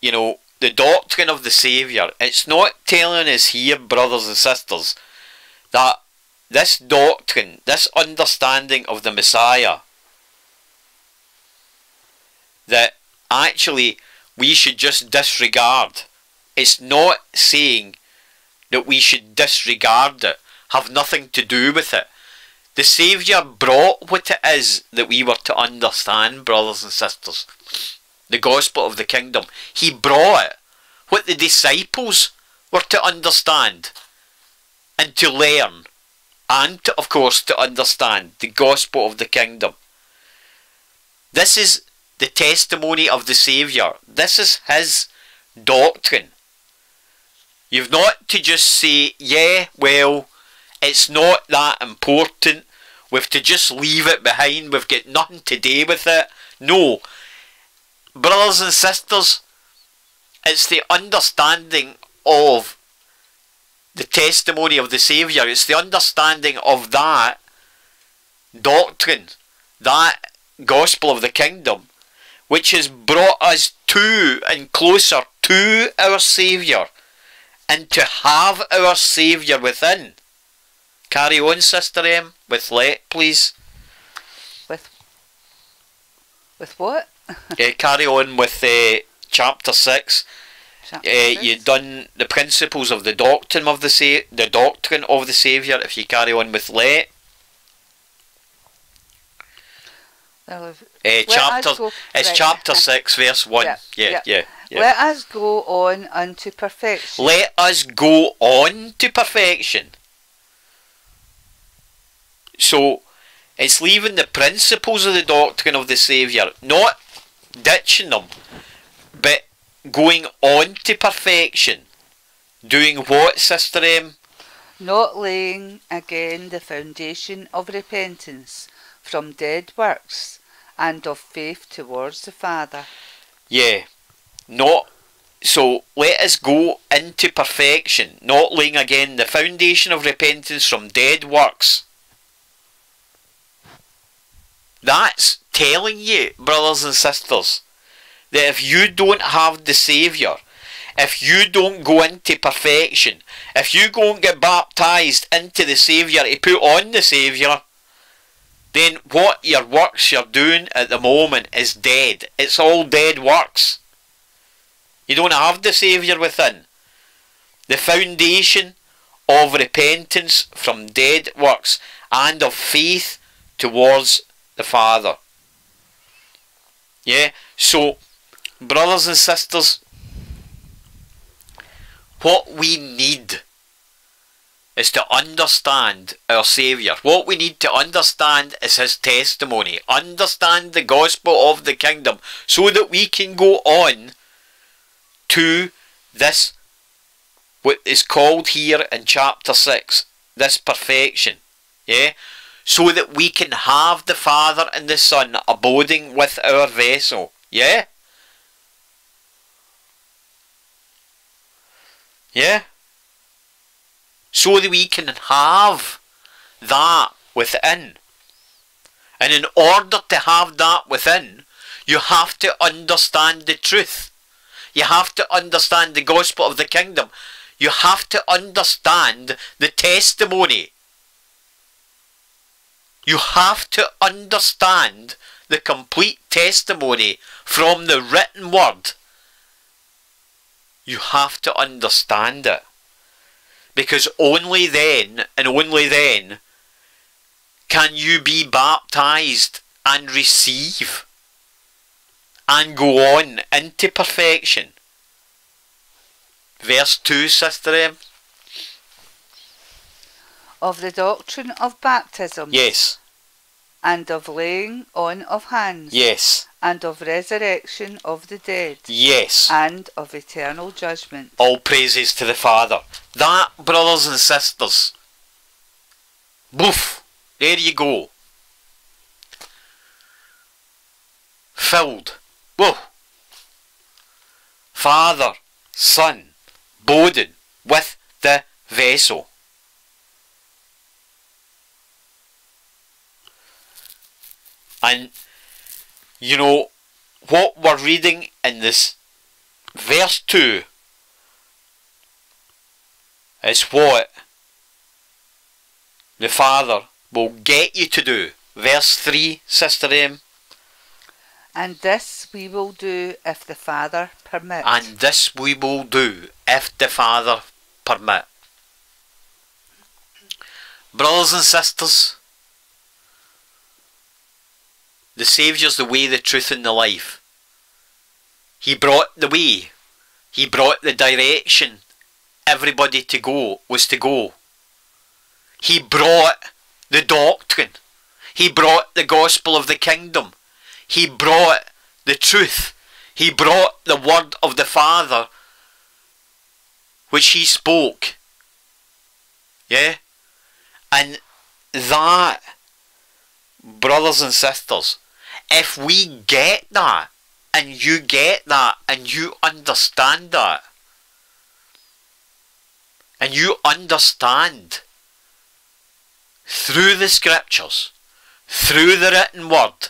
you know, the doctrine of the Saviour, it's not telling us here, brothers and sisters, that this doctrine, this understanding of the Messiah, that actually we should just disregard. It's not saying that we should disregard it, have nothing to do with it. The Saviour brought what it is that we were to understand, brothers and sisters. The gospel of the kingdom. He brought it. What the disciples were to understand and to learn and to, of course to understand the gospel of the kingdom. This is the testimony of the Saviour. This is his doctrine. You've not to just say, yeah, well, it's not that important. We've to just leave it behind. We've got nothing to do with it. No. Brothers and sisters, it's the understanding of the testimony of the Saviour. It's the understanding of that doctrine, that gospel of the kingdom, which has brought us to and closer to our Saviour and to have our Saviour within. Carry on, Sister M, with let, please. With with what? uh, *laughs* carry on with uh, chapter 6. Chapter Uh, six? you done the principles of the doctrine of the sa- the doctrine of the Saviour. If you carry on with let, Well, if- uh, chapter it's right. chapter six, verse one. Yeah, Yeah, yeah, yeah. yeah. Let us go on unto perfection. Let us go on to perfection. So, it's leaving the principles of the doctrine of the Saviour, not ditching them, but going on to perfection. Doing what, Sister M? not laying again the foundation of repentance from dead works and of faith towards the Father. Yeah. Not so let us go into perfection, not laying again the foundation of repentance from dead works. That's telling you, brothers and sisters, that if you don't have the Saviour, if you don't go into perfection, if you and get baptized into the Saviour to put on the Saviour, then what your works you're doing at the moment is dead. It's all dead works. You don't have the Saviour within. The foundation of repentance from dead works and of faith towards the Father. Yeah? So, brothers and sisters, what we need is to understand our Saviour. What we need to understand is His testimony. Understand the gospel of the kingdom so that we can go on to this, what is called here in chapter 6, this perfection. Yeah? So that we can have the Father and the Son abiding with our vessel. Yeah? Yeah? So that we can have that within. And in order to have that within, you have to understand the truth. You have to understand the gospel of the kingdom. You have to understand the testimony. You have to understand the complete testimony from the written word. You have to understand it. Because only then, and only then, can you be baptized and receive and go on into perfection. Verse 2, Sister M. Of the doctrine of baptism. Yes. And of laying on of hands. Yes. And of resurrection of the dead. Yes. And of eternal judgment. All praises to the Father. That, brothers and sisters. Boof. There you go. Filled. Whoa. Father, Son, Boden with the vessel. And, you know, what we're reading in this verse 2 is what the Father will get you to do. Verse 3, Sister M. And this we will do if the Father permit. And this we will do if the Father permit. Brothers and sisters, the Saviour's the way, the truth, and the life. He brought the way. He brought the direction everybody to go was to go. He brought the doctrine. He brought the gospel of the kingdom. He brought the truth. He brought the word of the Father which he spoke. Yeah? And that, brothers and sisters, if we get that, and you get that, and you understand that, and you understand through the scriptures, through the written word,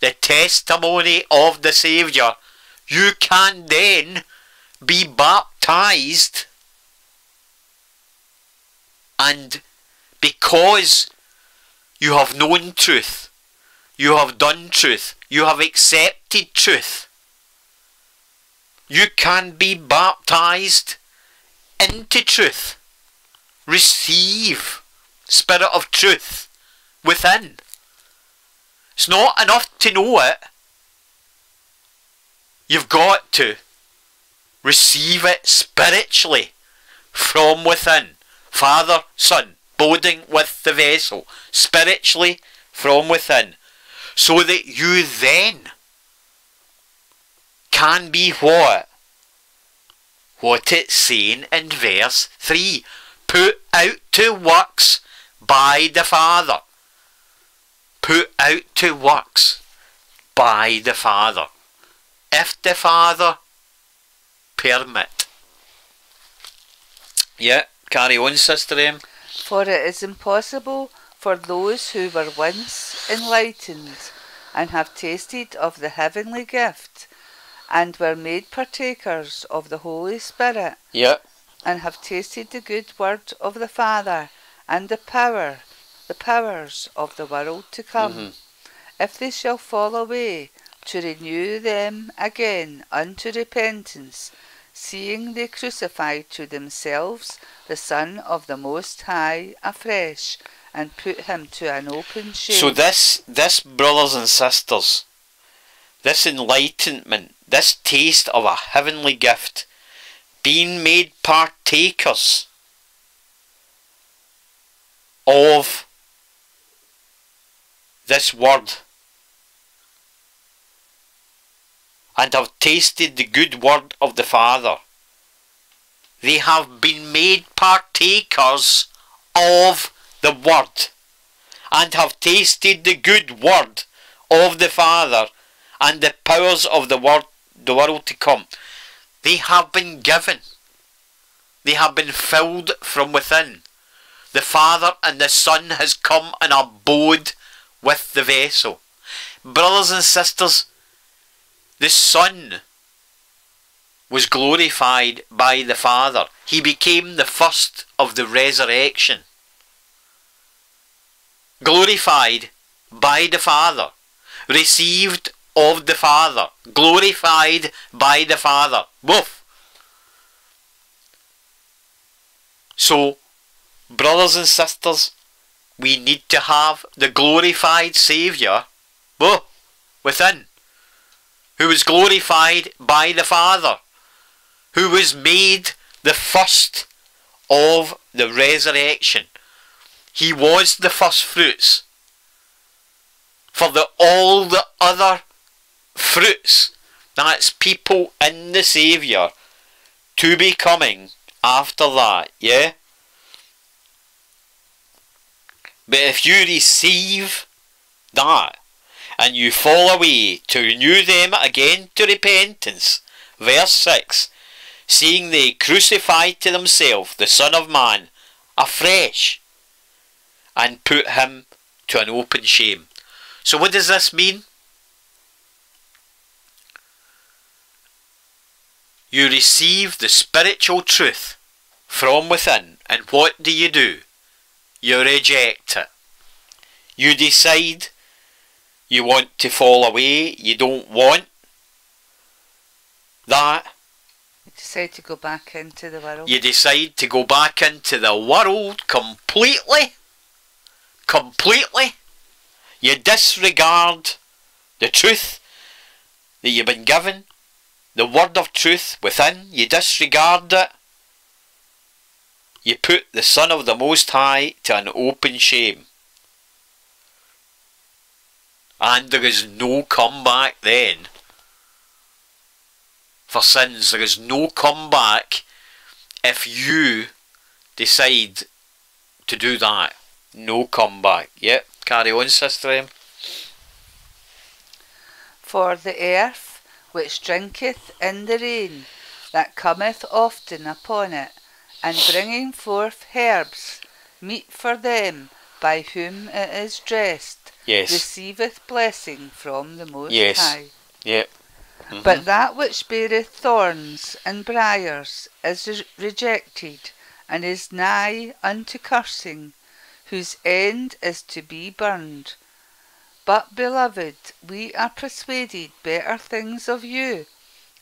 the testimony of the Saviour, you can then be baptized. And because you have known truth, you have done truth, you have accepted truth, you can be baptized into truth. Receive Spirit of truth within. It's not enough to know it. You've got to receive it spiritually from within. Father, Son, boding with the vessel, spiritually from within, so that you then can be what? What it's saying in verse 3 put out to works by the Father. Put out to works by the Father. If the Father permit. Yeah, carry on, Sister M. For it is impossible for those who were once enlightened and have tasted of the heavenly gift and were made partakers of the Holy Spirit Yeah. and have tasted the good word of the Father and the power, the powers of the world to come, Mhm. if they shall fall away, to renew them again unto repentance, seeing they crucify to themselves the Son of the Most High afresh, and put him to an open shame. So this, this, brothers and sisters, this enlightenment, this taste of a heavenly gift, being made partakers of this word, and have tasted the good word of the Father, they have been made partakers of the word and have tasted the good word of the Father and the powers of the world, the world to come. They have been given. They have been filled from within. The Father and the Son has come and abode with the vessel. Brothers and sisters, the Son was glorified by the Father. He became the first of the resurrection. Glorified by the Father. Received of the Father. Glorified by the Father. Woof. So, brothers and sisters, we need to have the glorified Saviour whoa, within, who was glorified by the Father who was made the first of the resurrection. He was the first fruits for the all the other fruits. That's people in the Saviour to be coming after that, yeah? But if you receive that and you fall away to renew them again to repentance, verse 6 seeing they crucified to themselves the Son of Man afresh and put him to an open shame. So, what does this mean? You receive the spiritual truth from within, and what do you do? You reject it. You decide you want to fall away, you don't want that decide to go back into the world. You decide to go back into the world completely. Completely. You disregard the truth that you've been given, the word of truth within. You disregard it. You put the Son of the Most High to an open shame. And there is no comeback then for sins. There is no comeback if you decide to do that. No comeback. Yep, carry on, Sister. For the earth which drinketh in the rain that cometh often upon it, and bringing forth herbs, meet for them by whom it is dressed, yes. receiveth blessing from the Most yes. High. Yep. Mm-hmm. But that which beareth thorns and briars is re- rejected, and is nigh unto cursing, whose end is to be burned. But, beloved, we are persuaded better things of you,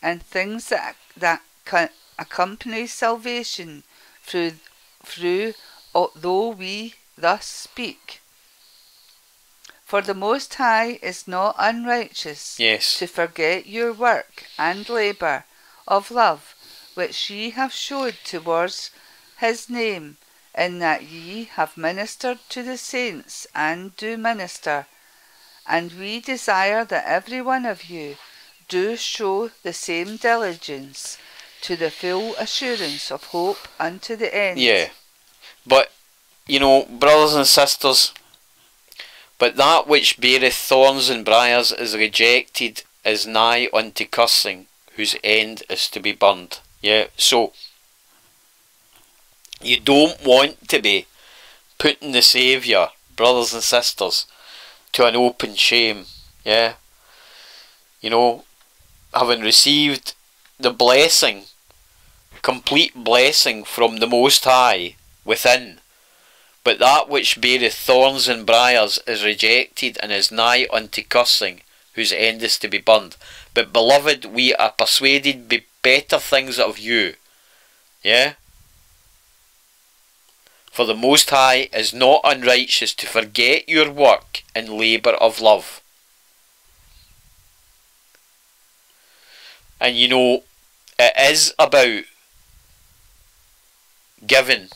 and things that, that accompany salvation through, through though we thus speak. For the Most High is not unrighteous yes. to forget your work and labour of love which ye have showed towards his name, in that ye have ministered to the saints and do minister. And we desire that every one of you do show the same diligence to the full assurance of hope unto the end. Yeah. But, you know, brothers and sisters, but that which beareth thorns and briars is rejected, is nigh unto cursing, whose end is to be burned. Yeah, so you don't want to be putting the Saviour, brothers and sisters, to an open shame. Yeah, you know, having received the blessing, complete blessing from the Most High within but that which beareth thorns and briars is rejected and is nigh unto cursing, whose end is to be burned. But beloved, we are persuaded be better things of you. Yeah? For the Most High is not unrighteous to forget your work and labour of love. And you know, it is about giving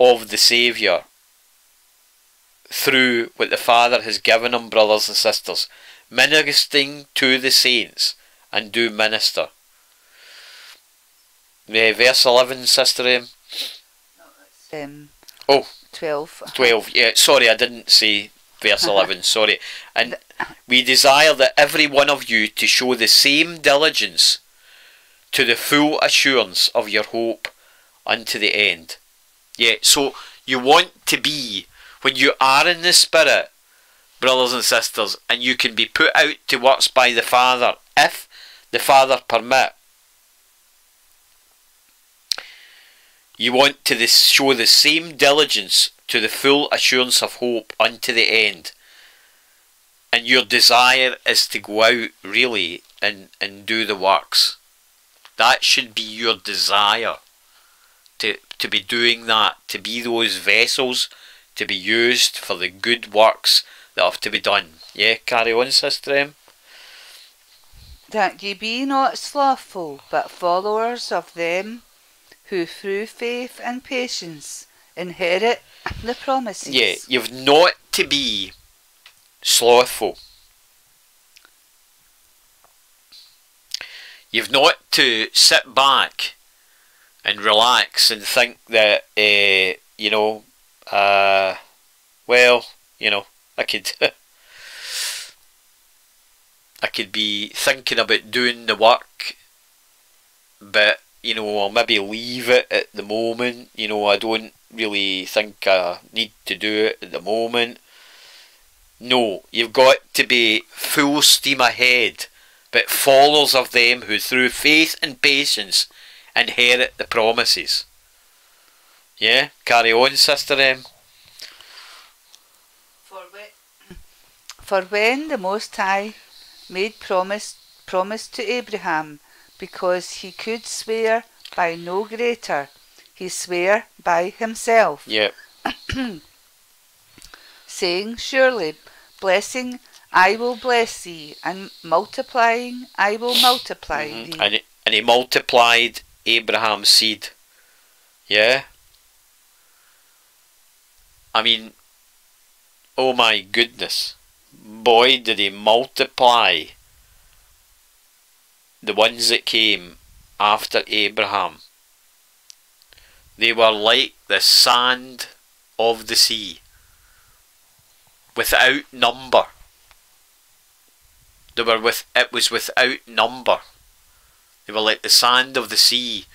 of the Saviour through what the Father has given him, brothers and sisters, ministering to the saints and do minister. Uh, verse 11, Sister. Um, oh, 12. 12, yeah, sorry, I didn't say verse *laughs* 11, sorry. And we desire that every one of you to show the same diligence to the full assurance of your hope unto the end. Yeah, so you want to be when you are in the Spirit, brothers and sisters, and you can be put out to works by the Father, if the Father permit. You want to this, show the same diligence to the full assurance of hope unto the end. And your desire is to go out really and, and do the works. That should be your desire to, to be doing that, to be those vessels to be used for the good works that have to be done. Yeah, carry on, Sister M. That ye be not slothful, but followers of them who through faith and patience inherit the promises. Yeah, you've not to be slothful. You've not to sit back and relax and think that, uh, you know, uh, well, you know, I could. *laughs* I could be thinking about doing the work, but you know, I'll maybe leave it at the moment. You know, I don't really think I need to do it at the moment. No, you've got to be full steam ahead, but followers of them who through faith and patience inherit the promises. Yeah, carry on, Sister M. For when, for when the Most High made promise promise to Abraham, because he could swear by no greater, he sware by himself, Yeah, *clears throat* saying, Surely, blessing I will bless thee, and multiplying I will multiply mhm. thee. and, he, and he multiplied Abraham's seed. Yeah. I mean, oh my goodness. Boy, did he multiply the ones that came after Abraham. They were like the sand of the sea, without number. They were with it was without number. They were like the sand of the sea.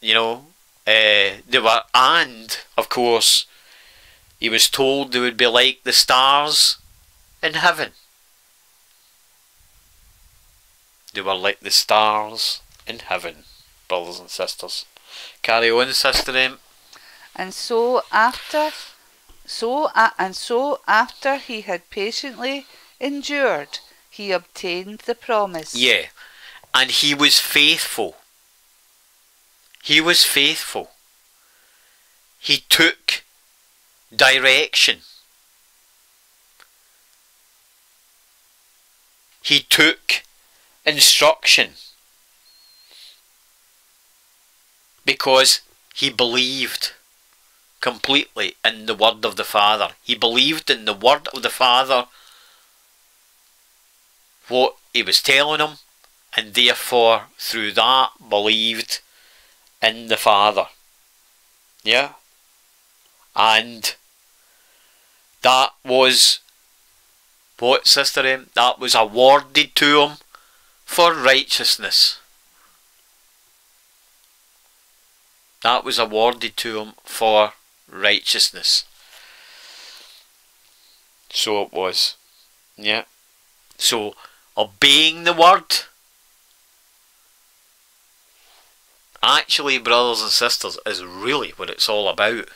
You know, uh, they were, and of course, he was told they would be like the stars in heaven. They were like the stars in heaven, brothers and sisters. Carry on, Sister M. And so after so a and so after he had patiently endured, he obtained the promise. Yeah, and he was faithful. He was faithful. He took direction. He took instruction because he believed completely in the word of the Father. He believed in the word of the Father, what he was telling him, and therefore through that believed in the Father. Yeah? And that was what, Sister M? That was awarded to him for righteousness. That was awarded to him for righteousness. So it was. Yeah. So, obeying the word. Actually, brothers and sisters, is really what it's all about.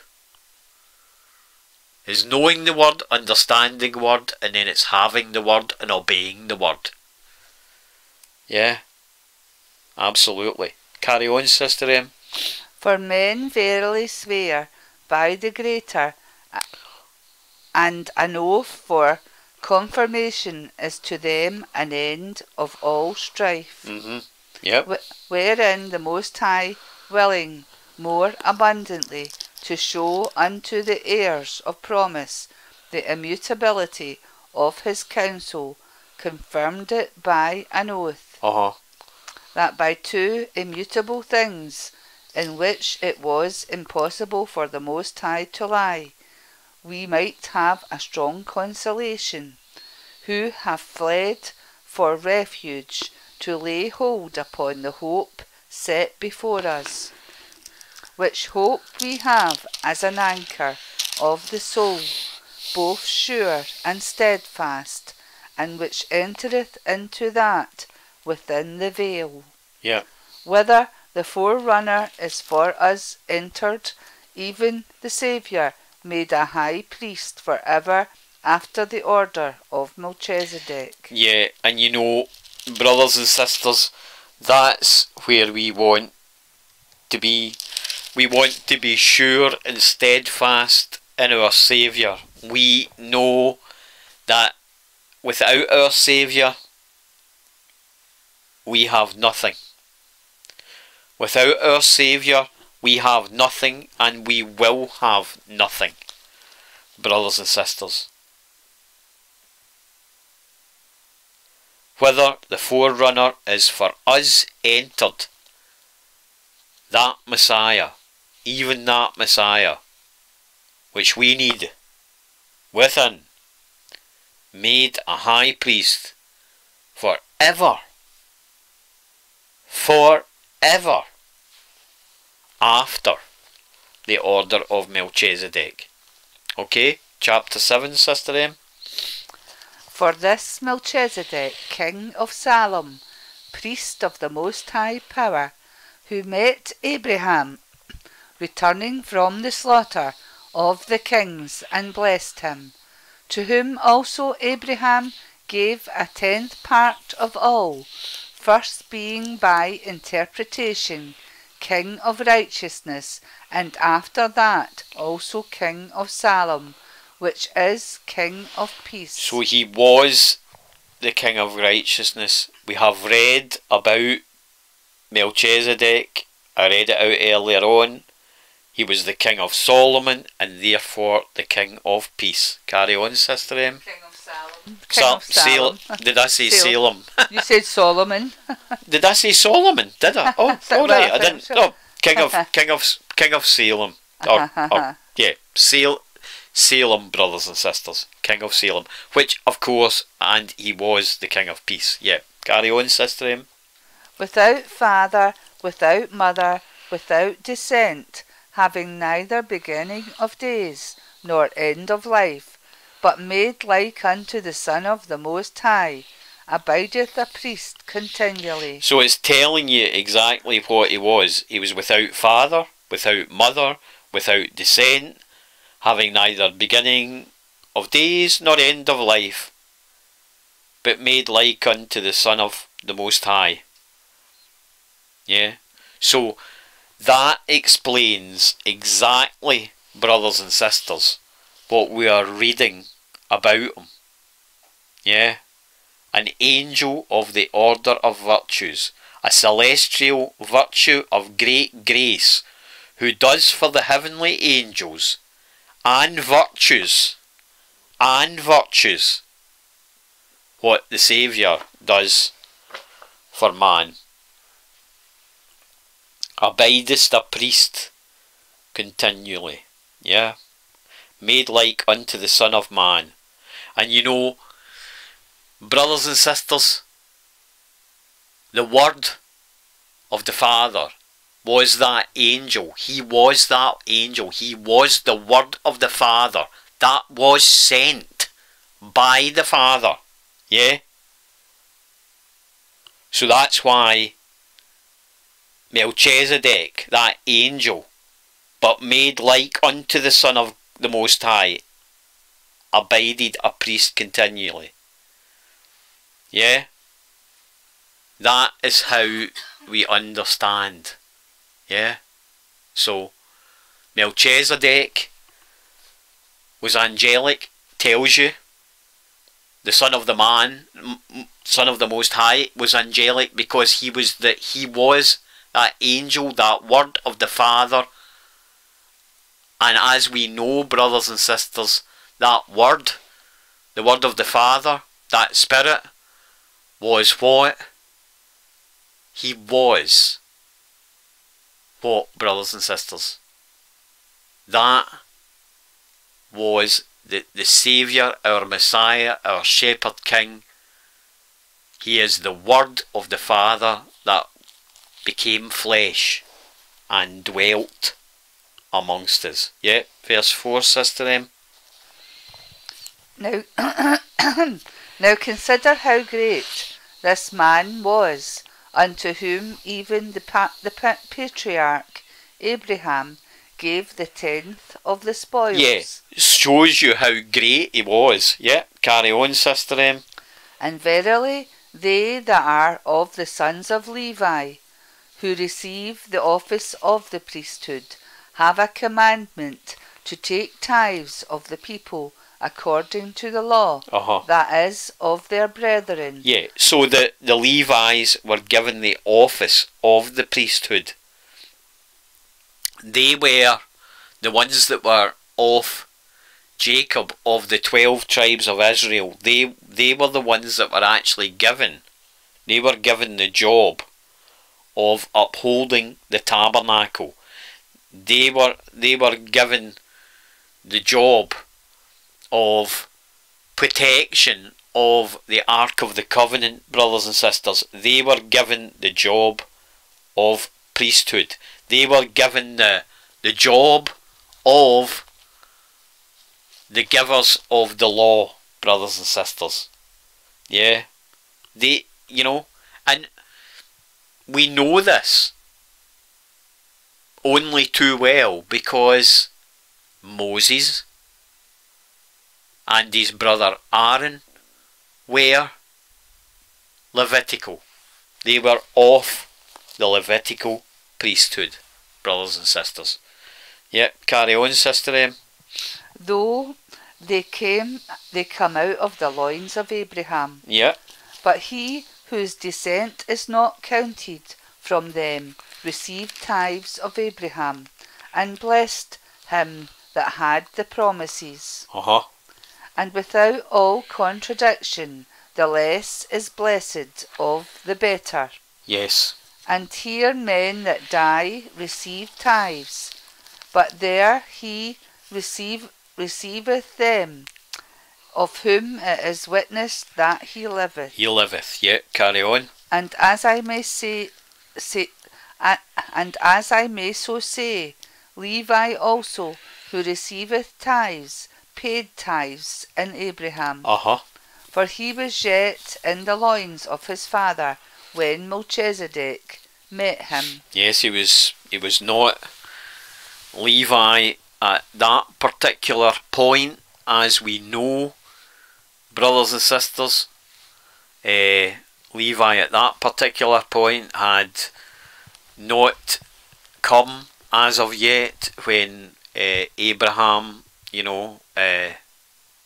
Is knowing the word, understanding the word, and then it's having the word and obeying the word. Yeah. Absolutely. Carry on, Sister M. For men verily swear by the greater, and an oath for confirmation is to them an end of all strife, Mm-hmm. Yep. wherein the Most High willing more abundantly to show unto the heirs of promise the immutability of his counsel, confirmed it by an oath, Uh huh. that by two immutable things, in which it was impossible for the Most High to lie, we might have a strong consolation, who have fled for refuge to lay hold upon the hope set before us, which hope we have as an anchor of the soul, both sure and steadfast, and which entereth into that within the veil Yeah. whither the forerunner is for us entered, even the Saviour, made a high priest forever after the order of Melchizedek. Yeah, and you know, brothers and sisters, that's where we want to be. We want to be sure and steadfast in our Saviour. We know that without our Saviour, we have nothing. Without our Saviour, we have nothing and we will have nothing, brothers and sisters. Whether the forerunner is for us entered, that Messiah, even that Messiah, which we need within, made a high priest forever, forever after the order of Melchizedek. Okay, chapter 7, Sister M. For this Melchizedek, king of Salem, priest of the Most High Power, who met Abraham returning from the slaughter of the kings and blessed him, to whom also Abraham gave a tenth part of all, first being by interpretation King of righteousness, and after that also King of Salem, which is King of peace. So he was the King of righteousness. We have read about Melchizedek. I read it out earlier on. He was the King of Solomon and therefore the King of peace. Carry on, Sister M. King of Salem. King Sa- of Salem. *laughs* Did I say Salem. You said Solomon. *laughs* Did I say Solomon? Did I? *laughs* Oh, So- all right. I I didn't. Oh, King of King of King of Salem. Or, or yeah, Sal- Salem, brothers and sisters. King of Salem, which of course, and he was the King of Peace. Yeah. Carry on, Sister M. without father, without mother, without descent, having neither beginning of days nor end of life, but made like unto the Son of the Most High, abideth a priest continually. So it's telling you exactly what he was. He was without father, without mother, without descent, having neither beginning of days nor end of life, but made like unto the Son of the Most High. Yeah? So that explains exactly, brothers and sisters, what we are reading about him. Yeah? An angel of the order of virtues, a celestial virtue of great grace, who does for the heavenly angels and virtues, and virtues, what the Saviour does for man. Abidest a priest continually, yeah, made like unto the Son of Man. And you know, brothers and sisters, the word of the Father was that angel. He was that angel. He was the word of the Father that was sent by the Father. Yeah? So that's why Melchizedek, that angel, but made like unto the Son of the Most High, abided a priest continually. Yeah? That is how we understand. Yeah? So, Melchizedek was angelic, tells you. The son of the man, son of the Most High, was angelic because he was the he was that angel, that word of the Father. And as we know, brothers and sisters, that word, the word of the Father, that Spirit, was what? He was. What, brothers and sisters? That was the, the Saviour, our Messiah, our Shepherd King. He is the Word of the Father that became flesh and dwelt amongst us. Yeah, verse 4, Sister M. Now, *coughs* now consider how great this man was unto whom even the, pa- the pa- patriarch Abraham gave the tenth of the spoils. Yeah, shows you how great he was. Yeah, carry on, Sister M. And verily, they that are of the sons of Levi, who receive the office of the priesthood, have a commandment to take tithes of the people according to the law, Uh huh. that is, of their brethren. Yeah, so the, the Levites were given the office of the priesthood. They were the ones that were of Jacob, of the 12 tribes of Israel. They, they were the ones that were actually given. They were given the job of upholding the tabernacle. They were, they were given the job of protection of the Ark of the Covenant, brothers and sisters. They were given the job of priesthood. They were given the, the job of the givers of the law, brothers and sisters. Yeah. They, you know, and we know this only too well because Moses and his brother Aaron were Levitical. They were of the Levitical priesthood, brothers and sisters. Yep, carry on, Sister M. Though they came, they come out of the loins of Abraham. Yep, But he whose descent is not counted from them received tithes of Abraham, and blessed him that had the promises. uh huh. And without all contradiction, the less is blessed of the better. Yes, And here men that die receive tithes, but there he receive, receiveth them, of whom it is witnessed that he liveth. he liveth. Yep, carry on. And as I may say, say and as I may so say, Levi also, who receiveth tithes, paid tithes in Abraham, Uh huh. for he was yet in the loins of his father when Melchizedek met him. Yes, he was. He was not Levi at that particular point, as we know, brothers and sisters. Eh, Levi at that particular point had not come as of yet when eh, Abraham, you know, eh,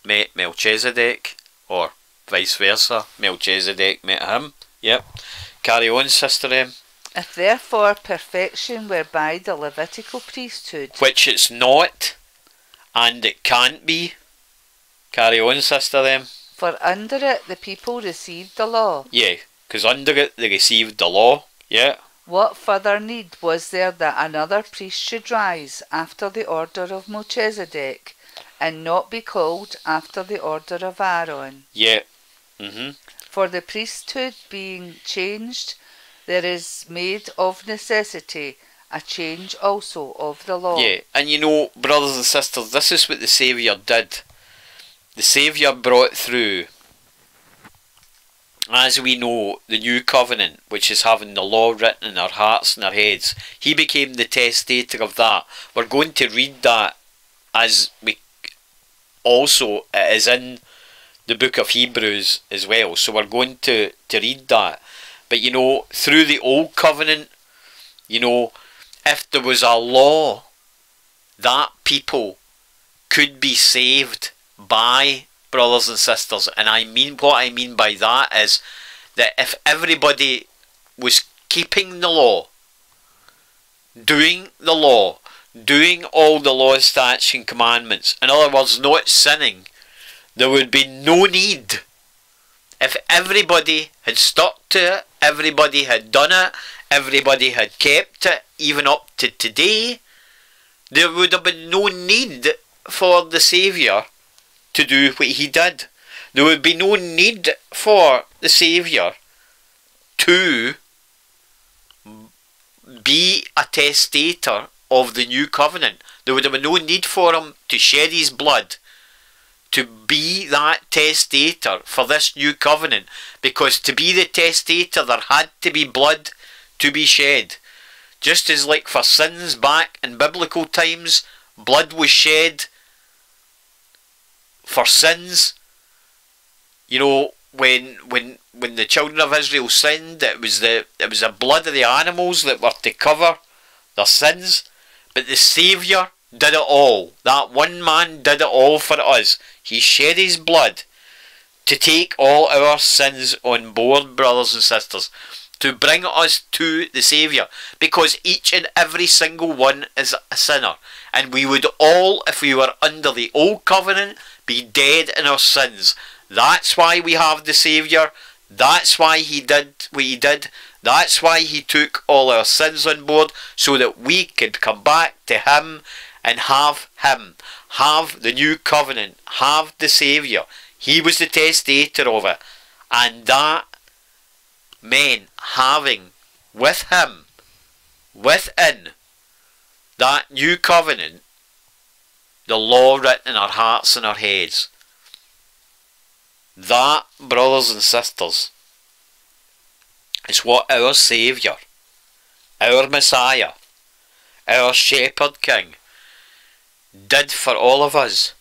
met Melchizedek, or vice versa. Melchizedek met him. Yep. Carry on, Sister M. If therefore perfection were by the Levitical priesthood, which it's not, and it can't be. Carry on, sister. Them, for under it the people received the law, yeah, because under it they received the law. Yeah, What further need was there that another priest should rise after the order of Melchizedek, and not be called after the order of Aaron? yeah, mhm, For the priesthood being changed, there is made of necessity a change also of the law. yeah. And you know, brothers and sisters, this is what the Saviour did. The Saviour brought through, as we know, the new covenant, which is having the law written in our hearts and our heads. He became the testator of that. We're going to read that as we also it is in the book of Hebrews as well. So we're going to, to read that. But you know, through the old covenant, you know, if there was a law, that people could be saved by brothers and sisters. And I mean what I mean by that is that if everybody was keeping the law, doing the law, doing all the law, statutes, and commandments, in other words, not sinning, there would be no need. If everybody had stuck to it, everybody had done it, everybody had kept it, even up to today, there would have been no need for the Saviour to do what he did. There would be no need for the Saviour to be a testator of the new covenant. There would have been no need for him to shed his blood to be that testator for this new covenant because to be the testator there had to be blood to be shed. Just as like for sins back in biblical times, blood was shed for sins. You know, when when when the children of Israel sinned, it was the it was the blood of the animals that were to cover their sins. But the Saviour did it all. That one man did it all for us. He shed his blood to take all our sins on board, brothers and sisters, to bring us to the Saviour, because each and every single one is a sinner, and we would all, if we were under the old covenant, be dead in our sins. That's why we have the Saviour. That's why He did what He did. That's why He took all our sins on board, so that we could come back to Him and have Him, have the new covenant, have the Saviour. He was the testator of it. And that meant having with Him, within that new covenant, the law written in our hearts and our heads. That, brothers and sisters, is what our Saviour, our Messiah, our Shepherd King, did for all of us.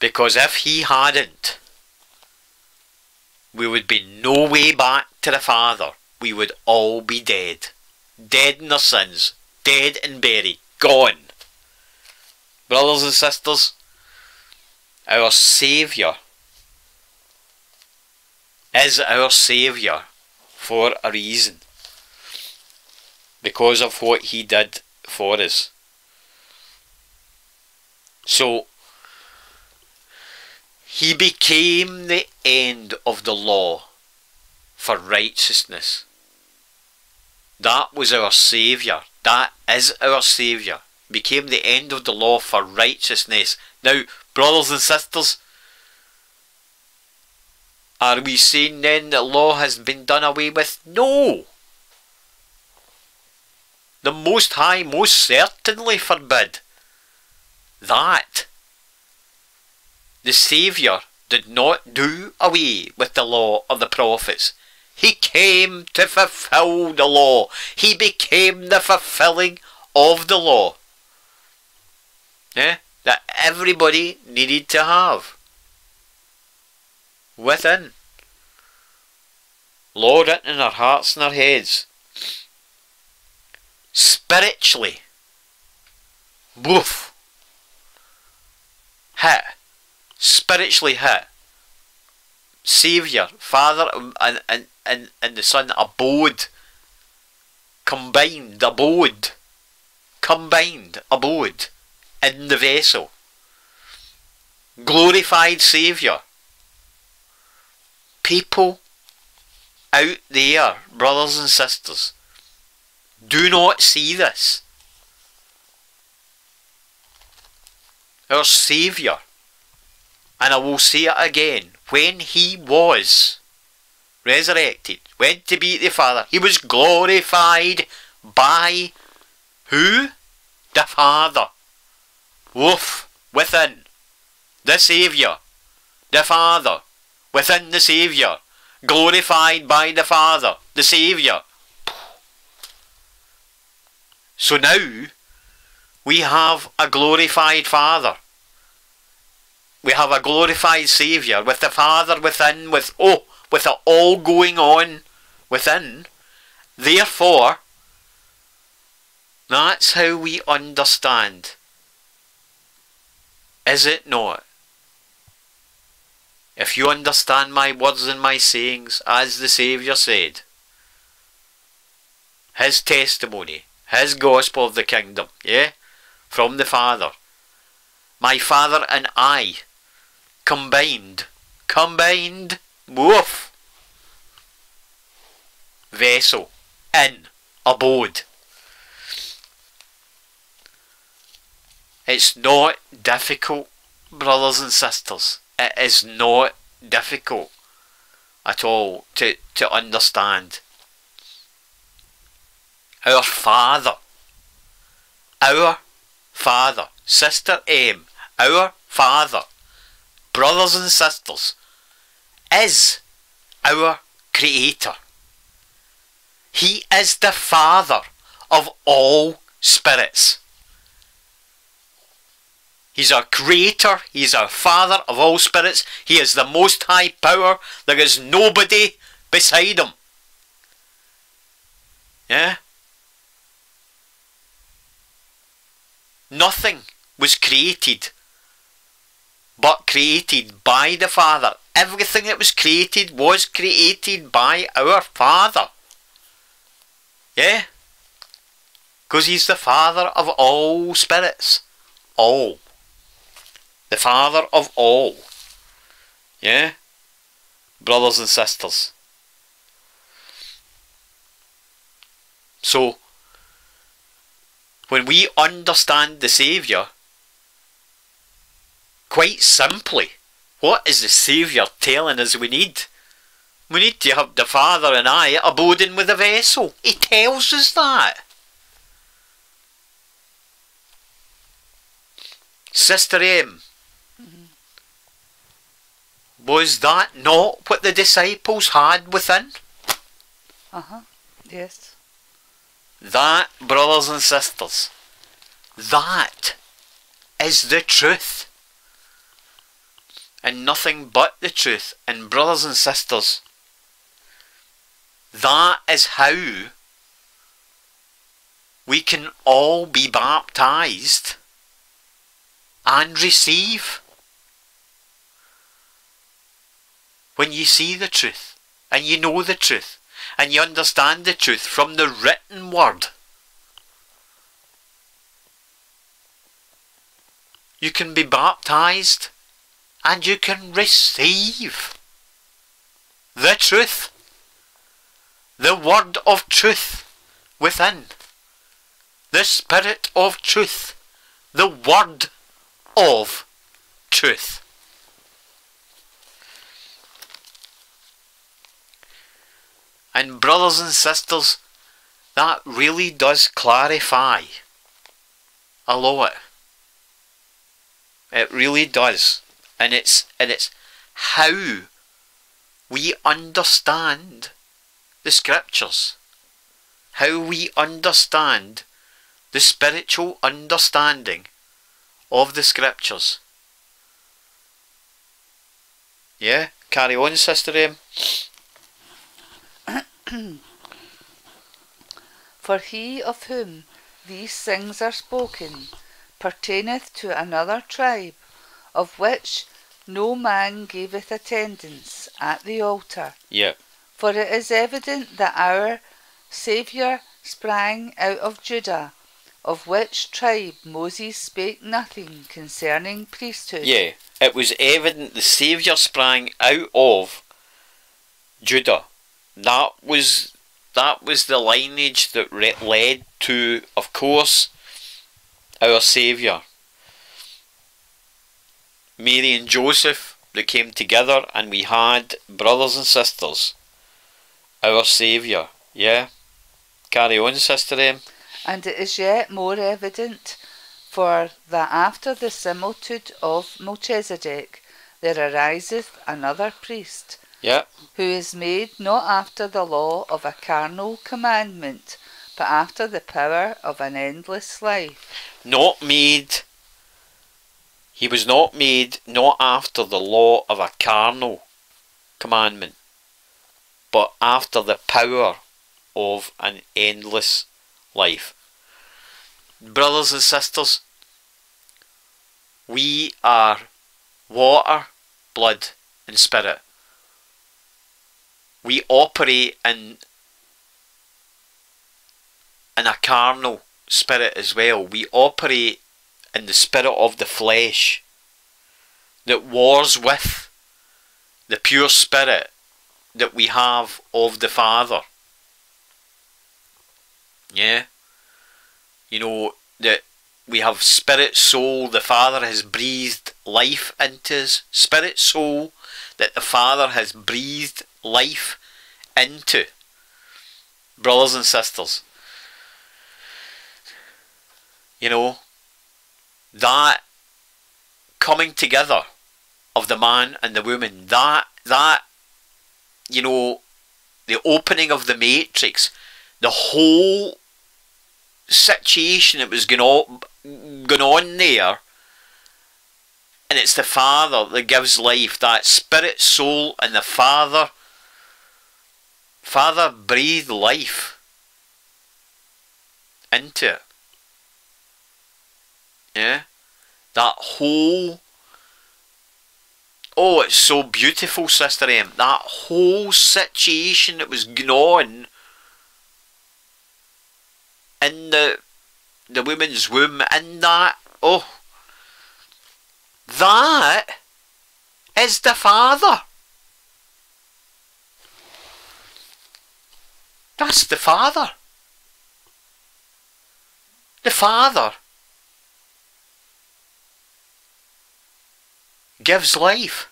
Because if he hadn't, we would be no way back to the Father. We would all be dead. Dead in our sins. Dead and buried. Gone. Brothers and sisters, our Saviour is our Saviour for a reason. Because of what he did for us. So, he became the end of the law for righteousness. That was our Saviour. That is our Saviour. Became the end of the law for righteousness. Now, brothers and sisters, are we saying then that law has been done away with? No! The Most High most certainly forbid that the Saviour did not do away with the law of the prophets. He came to fulfill the law. He became the fulfilling of the law. That everybody needed to have. Within. Law written in our hearts and our heads. Spiritually. Woof hit, spiritually hit, Saviour, Father um, and, and, and, and the Son abode, combined, abode, combined, abode in the vessel. Glorified Saviour. People out there, brothers and sisters, do not see this. our Saviour. And I will say it again, when he was resurrected, went to be the Father, he was glorified by who? The Father. Woof, within the Saviour. The Father, within the Saviour. Glorified by the Father, the Saviour. So now, we have a glorified Father. We have a glorified Saviour with the Father within, with oh, with it all going on within. Therefore, that's how we understand. Is it not? If you understand my words and my sayings, as the Saviour said, His testimony, His gospel of the kingdom, yeah? from the Father. My Father and I combined, combined, woof, vessel, in, abode. It's not difficult, brothers and sisters. It is not difficult at all to, to understand. Our Father, our Father, Sister M, our Father, brothers and sisters, is our Creator. He is the Father of all spirits. He's our Creator, He's our Father of all spirits, He is the Most High Power, there is nobody beside Him. Yeah? Nothing was created but created by the Father. Everything that was created was created by our Father. Yeah? Because He's the Father of all spirits. All. The Father of all. Yeah? Brothers and sisters. So, when we understand the Saviour, quite simply, what is the Saviour telling us we need? We need to have the Father and I abiding with the vessel. He tells us that. Sister M, was that not what the disciples had within? Uh huh. Yes. That, brothers and sisters, that is the truth. And nothing but the truth. And, brothers and sisters, that is how we can all be baptized and receive. When you see the truth and you know the truth and you understand the truth from the written word. You can be baptized and you can receive the truth, the word of truth within, the spirit of truth, the word of truth. And brothers and sisters, that really does clarify a lot. It really does. And it's and it's how we understand the scriptures. How we understand the spiritual understanding of the scriptures. Yeah? Carry on, Sister M. *clears throat* For he of whom these things are spoken pertaineth to another tribe, of which no man giveth attendance at the altar. Yeah. For it is evident that our Saviour sprang out of Judah, of which tribe Moses spake nothing concerning priesthood. Yeah. It was evident the Saviour sprang out of Judah. That was that was the lineage that led to, of course, our Saviour. Mary and Joseph that came together, and we had brothers and sisters. Our Saviour, yeah. Carry on, Sister M. And it is yet more evident, for that after the similitude of Melchizedek there ariseth another priest, Yeah. who is made not after the law of a carnal commandment, but after the power of an endless life. Not made. He was not made not after the law of a carnal commandment, but after the power of an endless life. Brothers and sisters, we are water, blood, and spirit. We operate in in a carnal spirit as well. We operate in the spirit of the flesh that wars with the pure spirit that we have of the Father. Yeah? You know, that we have spirit, soul, the Father has breathed life into us. Spirit, soul, that the Father has breathed life into. Brothers and sisters, you know, that coming together of the man and the woman. That that you know, the opening of the matrix, the whole situation that was going on, going on there, and it's the Father that gives life, that spirit, soul, and the Father. Father breathed life into it. Yeah? That whole. Oh, it's so beautiful, Sister M. That whole situation that was on in the the woman's womb and that oh that is the father that's the father the father gives life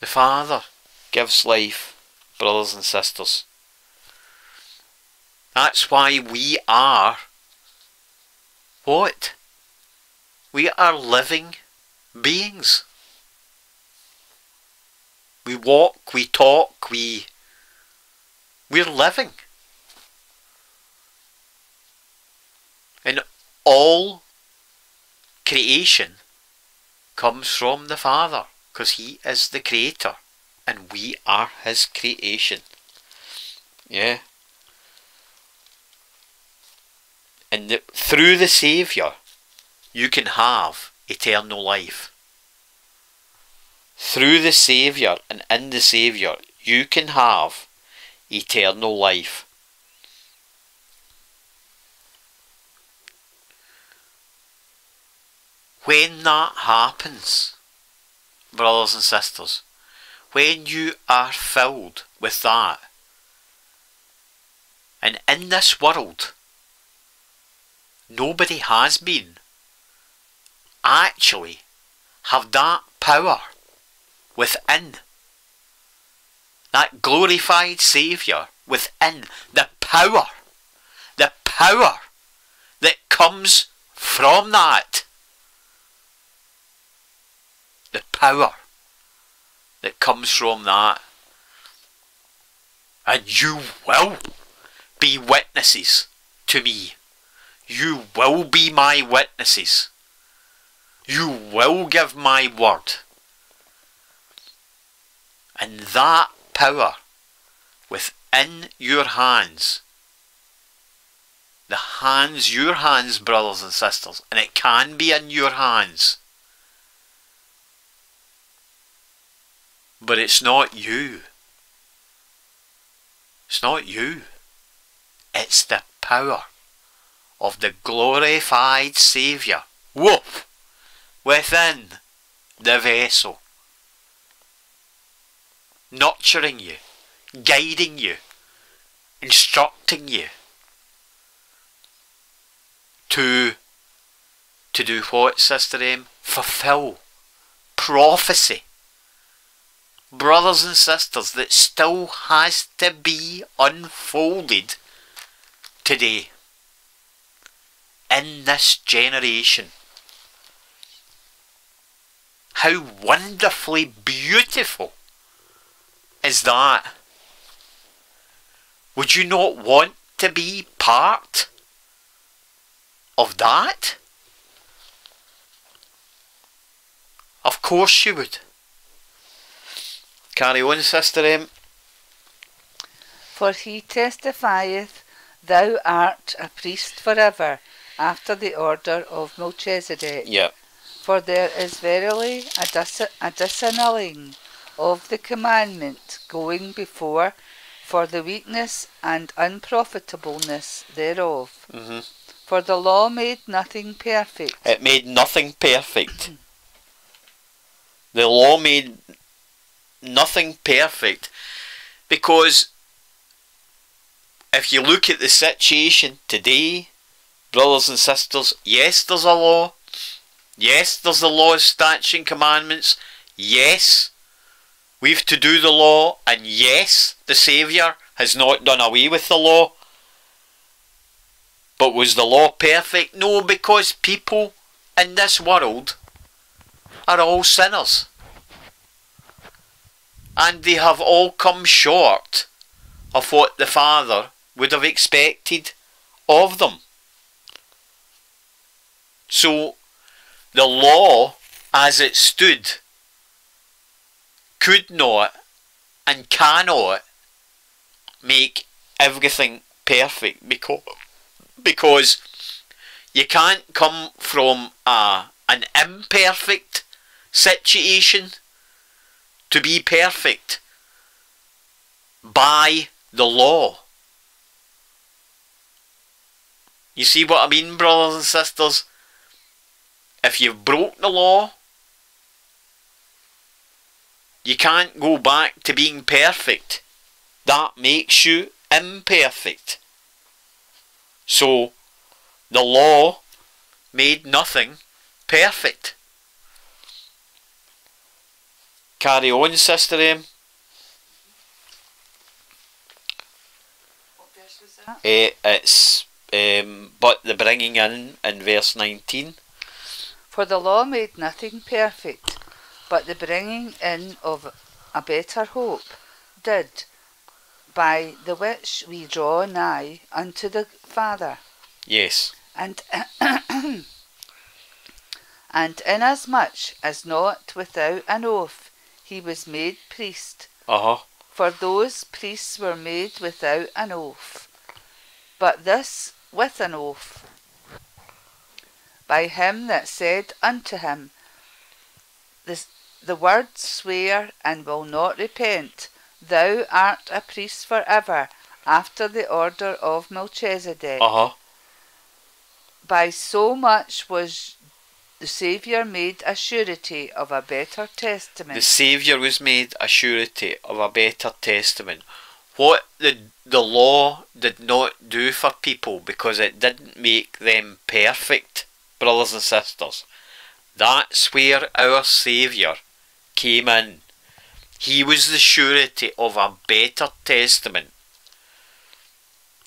the father gives life brothers and sisters. That's why we are what? We are living beings. We walk, we talk, we we're living. And all creation comes from the Father because He is the Creator and we are his creation. Yeah. And the, through the Saviour, you can have eternal life. Through the Saviour and in the Saviour, you can have eternal life. When that happens, brothers and sisters, when you are filled with that, and in this world, nobody has been actually have that power within that glorified Saviour within the power, the power that comes from that, the power that comes from that. And you will be witnesses to me. You will be my witnesses. You will give my word. And that power within your hands, the hands, your hands, brothers and sisters, and it can be in your hands But it's not you. It's not you. It's the power of the glorified Saviour, woof, within the vessel, nurturing you, guiding you, instructing you to to do what, Sister M? Fulfill prophecy brothers and sisters, that still has to be unfolded today in this generation. How wonderfully beautiful is that? Would you not want to be part of that? Of course you would. Carry on, Sister M. For he testifieth, Thou art a priest forever, after the order of Melchizedek. Yeah. For there is verily a, dis- a disannulling of the commandment going before for the weakness and unprofitableness thereof. Mm-hmm. For the law made nothing perfect. It made nothing perfect. the law made nothing perfect because if you look at the situation today, brothers and sisters, yes, there's a law. Yes, there's the law of statutes and commandments. Yes, we've to do the law. And yes, the Saviour has not done away with the law. But was the law perfect? No, because people in this world are all sinners. And they have all come short of what the Father would have expected of them. So, the law as it stood could not and cannot make everything perfect because because you can't come from a an imperfect situation to be perfect by the law. You see what I mean, brothers and sisters? If you've broke the law, you can't go back to being perfect. That makes you imperfect. So, the law made nothing perfect. Carry on, Sister M. Uh, it's um, but the bringing in in verse 19. For the law made nothing perfect, but the bringing in of a better hope did, by the which we draw nigh unto the Father. Yes. And *coughs* and inasmuch as not without an oath he was made priest, Uh huh. for those priests were made without an oath, but this with an oath, by him that said unto him, the, the word swear and will not repent, thou art a priest for ever, after the order of Melchizedek. Uh huh. By so much was the Saviour made a surety of a better testament. The Saviour was made a surety of a better testament. What the the law did not do for people because it didn't make them perfect, brothers and sisters. That's where our Saviour came in. He was the surety of a better testament.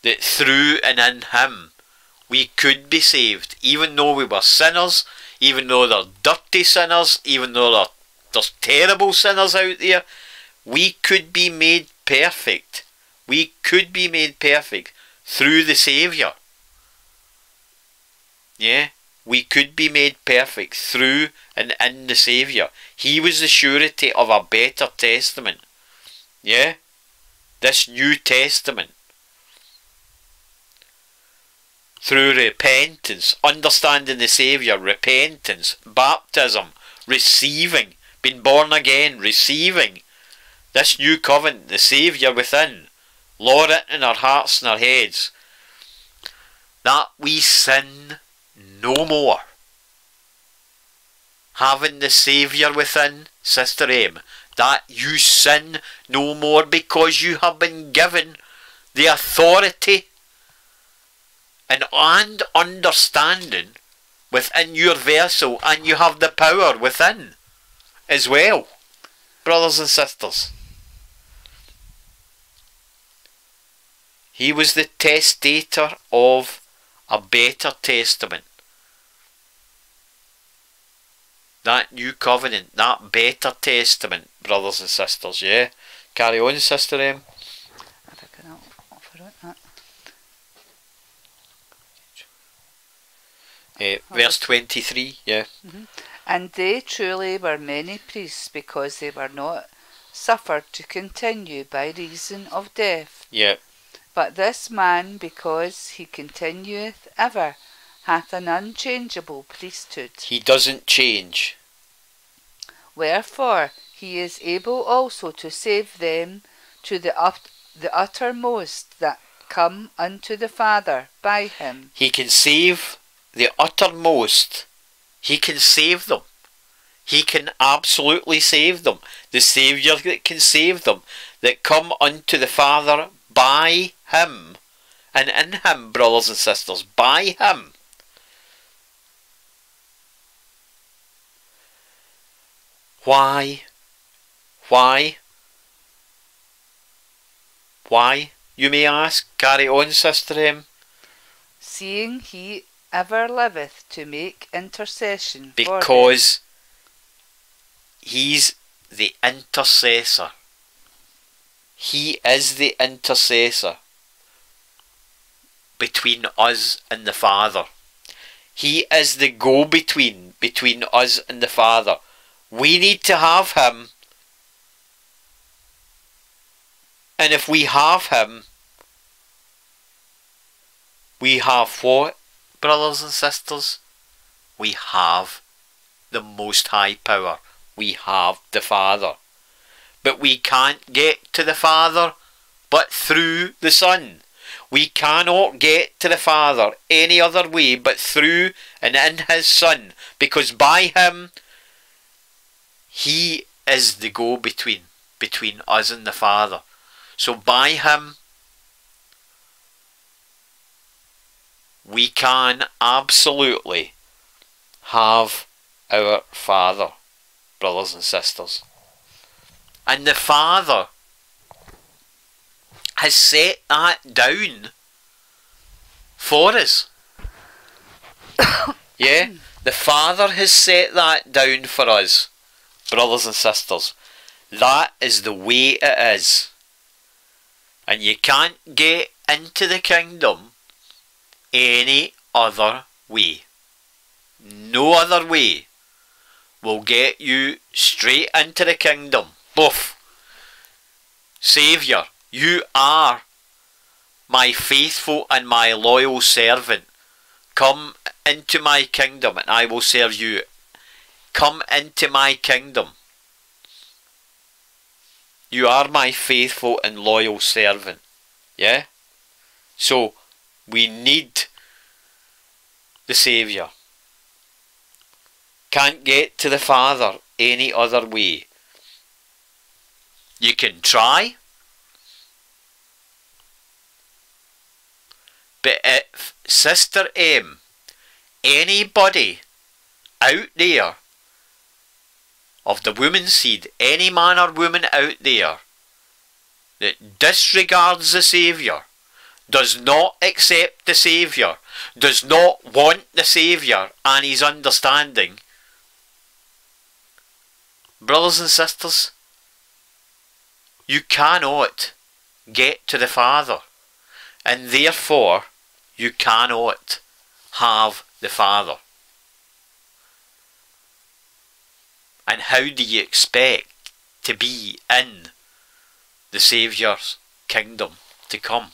That through and in Him we could be saved, even though we were sinners, even though they're dirty sinners, even though there's terrible sinners out there, we could be made perfect. We could be made perfect through the Saviour. Yeah, we could be made perfect through and in the Saviour. He was the surety of a better testament. Yeah, this New Testament. Through repentance, understanding the Saviour, repentance, baptism, receiving, being born again, receiving this new covenant, the Saviour within, Lord it in our hearts and our heads, that we sin no more. Having the Saviour within, Sister M, that you sin no more because you have been given the authority and, and understanding within your vessel and you have the power within as well, brothers and sisters. He was the testator of a better testament. That new covenant, that better testament, brothers and sisters, yeah? Carry on, Sister M. If I can offer it, that. Uh, verse 23, yeah. And they truly were many priests because they were not suffered to continue by reason of death. Yeah, But this man, because he continueth ever, hath an unchangeable priesthood. he doesn't change. Wherefore he is able also to save them to the, ut- the uttermost that come unto the Father by him. He can save the uttermost. He can save them. He can absolutely save them. The Saviour that can save them, that come unto the Father by Him, and in Him, brothers and sisters, by Him. Why? Why? Why? You may ask. Carry on, Sister M. seeing he ever liveth to make intercession because he's the intercessor. He is the intercessor between us and the Father. He is the go between between us and the Father. We need to have him. And if we have him, we have what, brothers and sisters? We have the Most High Power. We have the Father. But we can't get to the Father but through the Son. We cannot get to the Father any other way but through and in His Son, because by Him, He is the go between between us and the Father. So by Him, we can absolutely have our Father, brothers and sisters. And the Father has set that down for us. *coughs* yeah? The Father has set that down for us, brothers and sisters. That is the way it is. And you can't get into the kingdom any other way. No other way will get you straight into the kingdom. Boof. Saviour, you are my faithful and my loyal servant. Come into my kingdom and I will serve you. Come into my kingdom. You are my faithful and loyal servant. Yeah? So, we need the Saviour. Can't get to the Father any other way. You can try, but if Sister M, anybody out there of the woman's seed, any man or woman out there that disregards the Saviour, does not accept the Saviour, does not want the Saviour and his understanding, brothers and sisters, you cannot get to the Father, and therefore you cannot have the Father. And how do you expect to be in the Saviour's kingdom to come?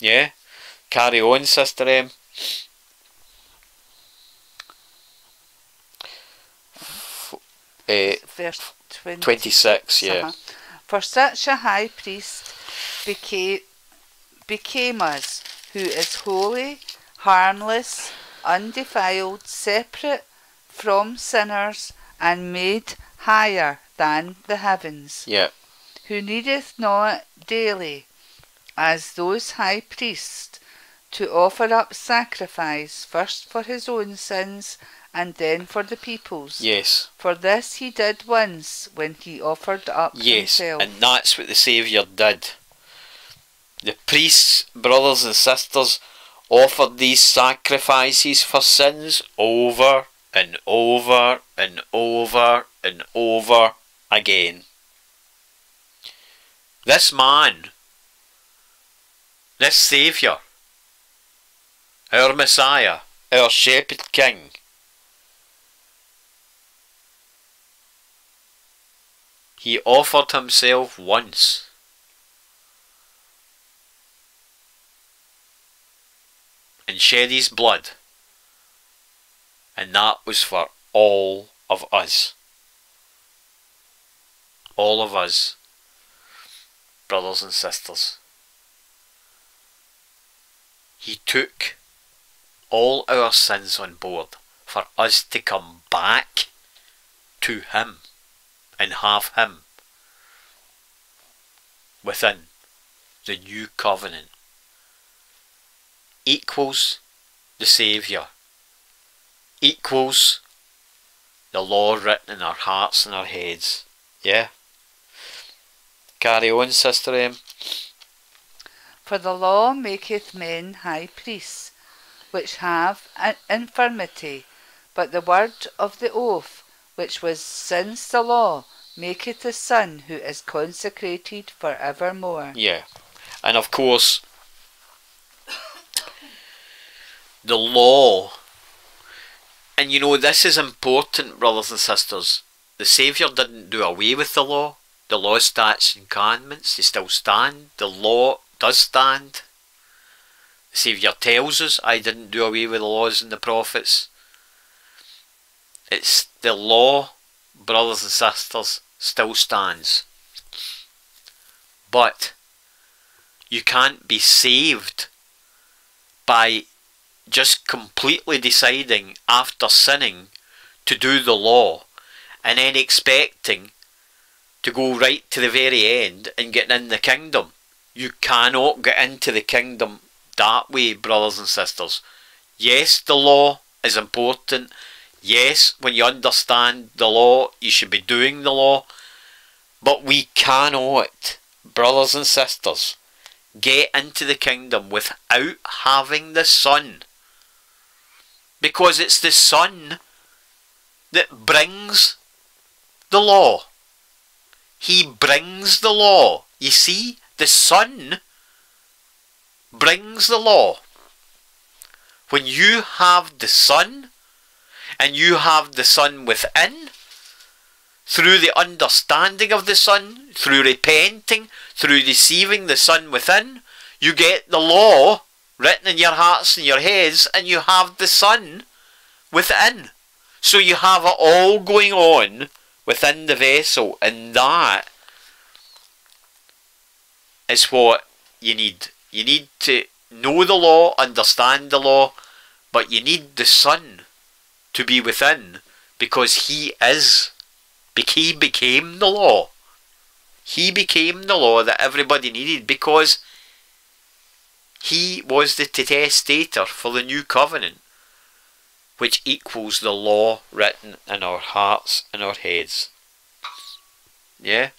Yeah? Carry on, Sister M. Eh, Verse 20. 26, yeah. Uh-huh. For such a high priest became, became us, who is holy, harmless, undefiled, separate from sinners, and made higher than the heavens, Yeah. who needeth not daily, as those high priests, to offer up sacrifice first for his own sins and then for the people's. Yes. For this he did once when he offered up Yes. himself. And that's what the Saviour did. The priests, brothers and sisters, offered these sacrifices for sins over and over and over and over again. This man, this Saviour, our Messiah, our Shepherd King, he offered himself once. And shed his blood. And that was for all of us. All of us, brothers and sisters. He took all our sins on board for us to come back to Him and have Him within the new covenant equals the Saviour, equals the law written in our hearts and our heads. Yeah? Carry on, Sister M. For the law maketh men high priests, which have an infirmity, but the word of the oath, which was since the law, maketh a son who is consecrated for evermore. Yeah. And of course, *coughs* the law, and you know, this is important, brothers and sisters. The Saviour didn't do away with the law. The law, statutes, and commandments, they still stand. The law does stand. The Saviour tells us, I didn't do away with the laws and the prophets. It's the law, brothers and sisters, still stands. But you can't be saved by just completely deciding after sinning to do the law and then expecting to go right to the very end and get in the kingdom. You cannot get into the kingdom that way, brothers and sisters. Yes, the law is important. Yes, when you understand the law, you should be doing the law. But we cannot, brothers and sisters, get into the kingdom without having the Son. Because it's the Son that brings the law. He brings the law. You see, the Son brings the law. When you have the Son, and you have the Son within, through the understanding of the Son, through repenting, through receiving the Son within, you get the law written in your hearts and your heads, and you have the Son within. So you have it all going on within the vessel, and that is what you need. You need to know the law, understand the law, but you need the Son to be within because He is. He became the law. He became the law that everybody needed because He was the testator for the new covenant which equals the law written in our hearts and our heads. Yeah?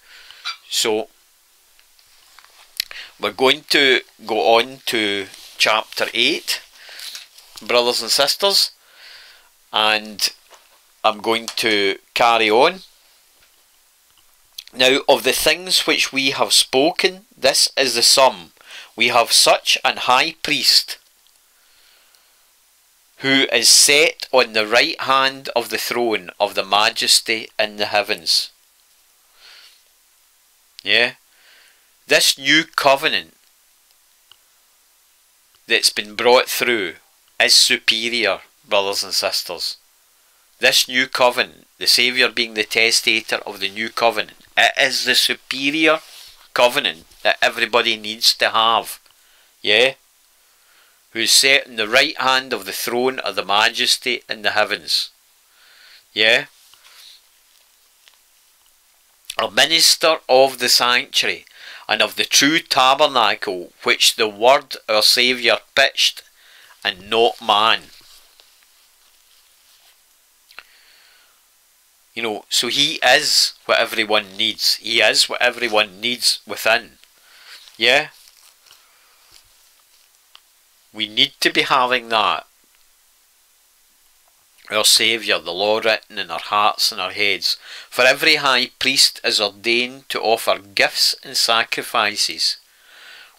So, we're going to go on to chapter 8, brothers and sisters, and I'm going to carry on. Now, of the things which we have spoken, this is the sum. We have such an high priest who is set on the right hand of the throne of the majesty in the heavens. Yeah? This new covenant that's been brought through is superior, brothers and sisters. This new covenant, the Saviour being the testator of the new covenant, it is the superior covenant that everybody needs to have. Yeah? who is set in the right hand of the throne of the majesty in the heavens. Yeah? A minister of the sanctuary and of the true tabernacle which the word our Saviour pitched and not man. You know, so he is what everyone needs. He is what everyone needs within. Yeah? We need to be having that. Our Saviour, the law written in our hearts and our heads. For every high priest is ordained to offer gifts and sacrifices.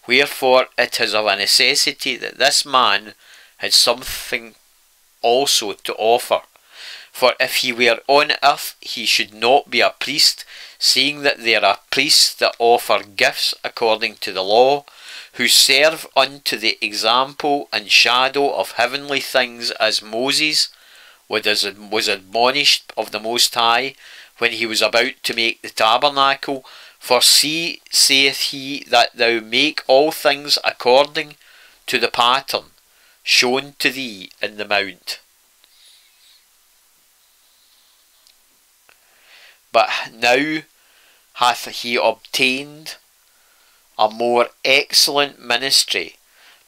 Wherefore it is of a necessity that this man had something also to offer. For if he were on earth, he should not be a priest, seeing that there are priests that offer gifts according to the law, who serve unto the example and shadow of heavenly things as Moses was admonished of the Most High when he was about to make the tabernacle. For see, saith he, that thou make all things according to the pattern shown to thee in the mount. But now hath he obtained a more excellent ministry,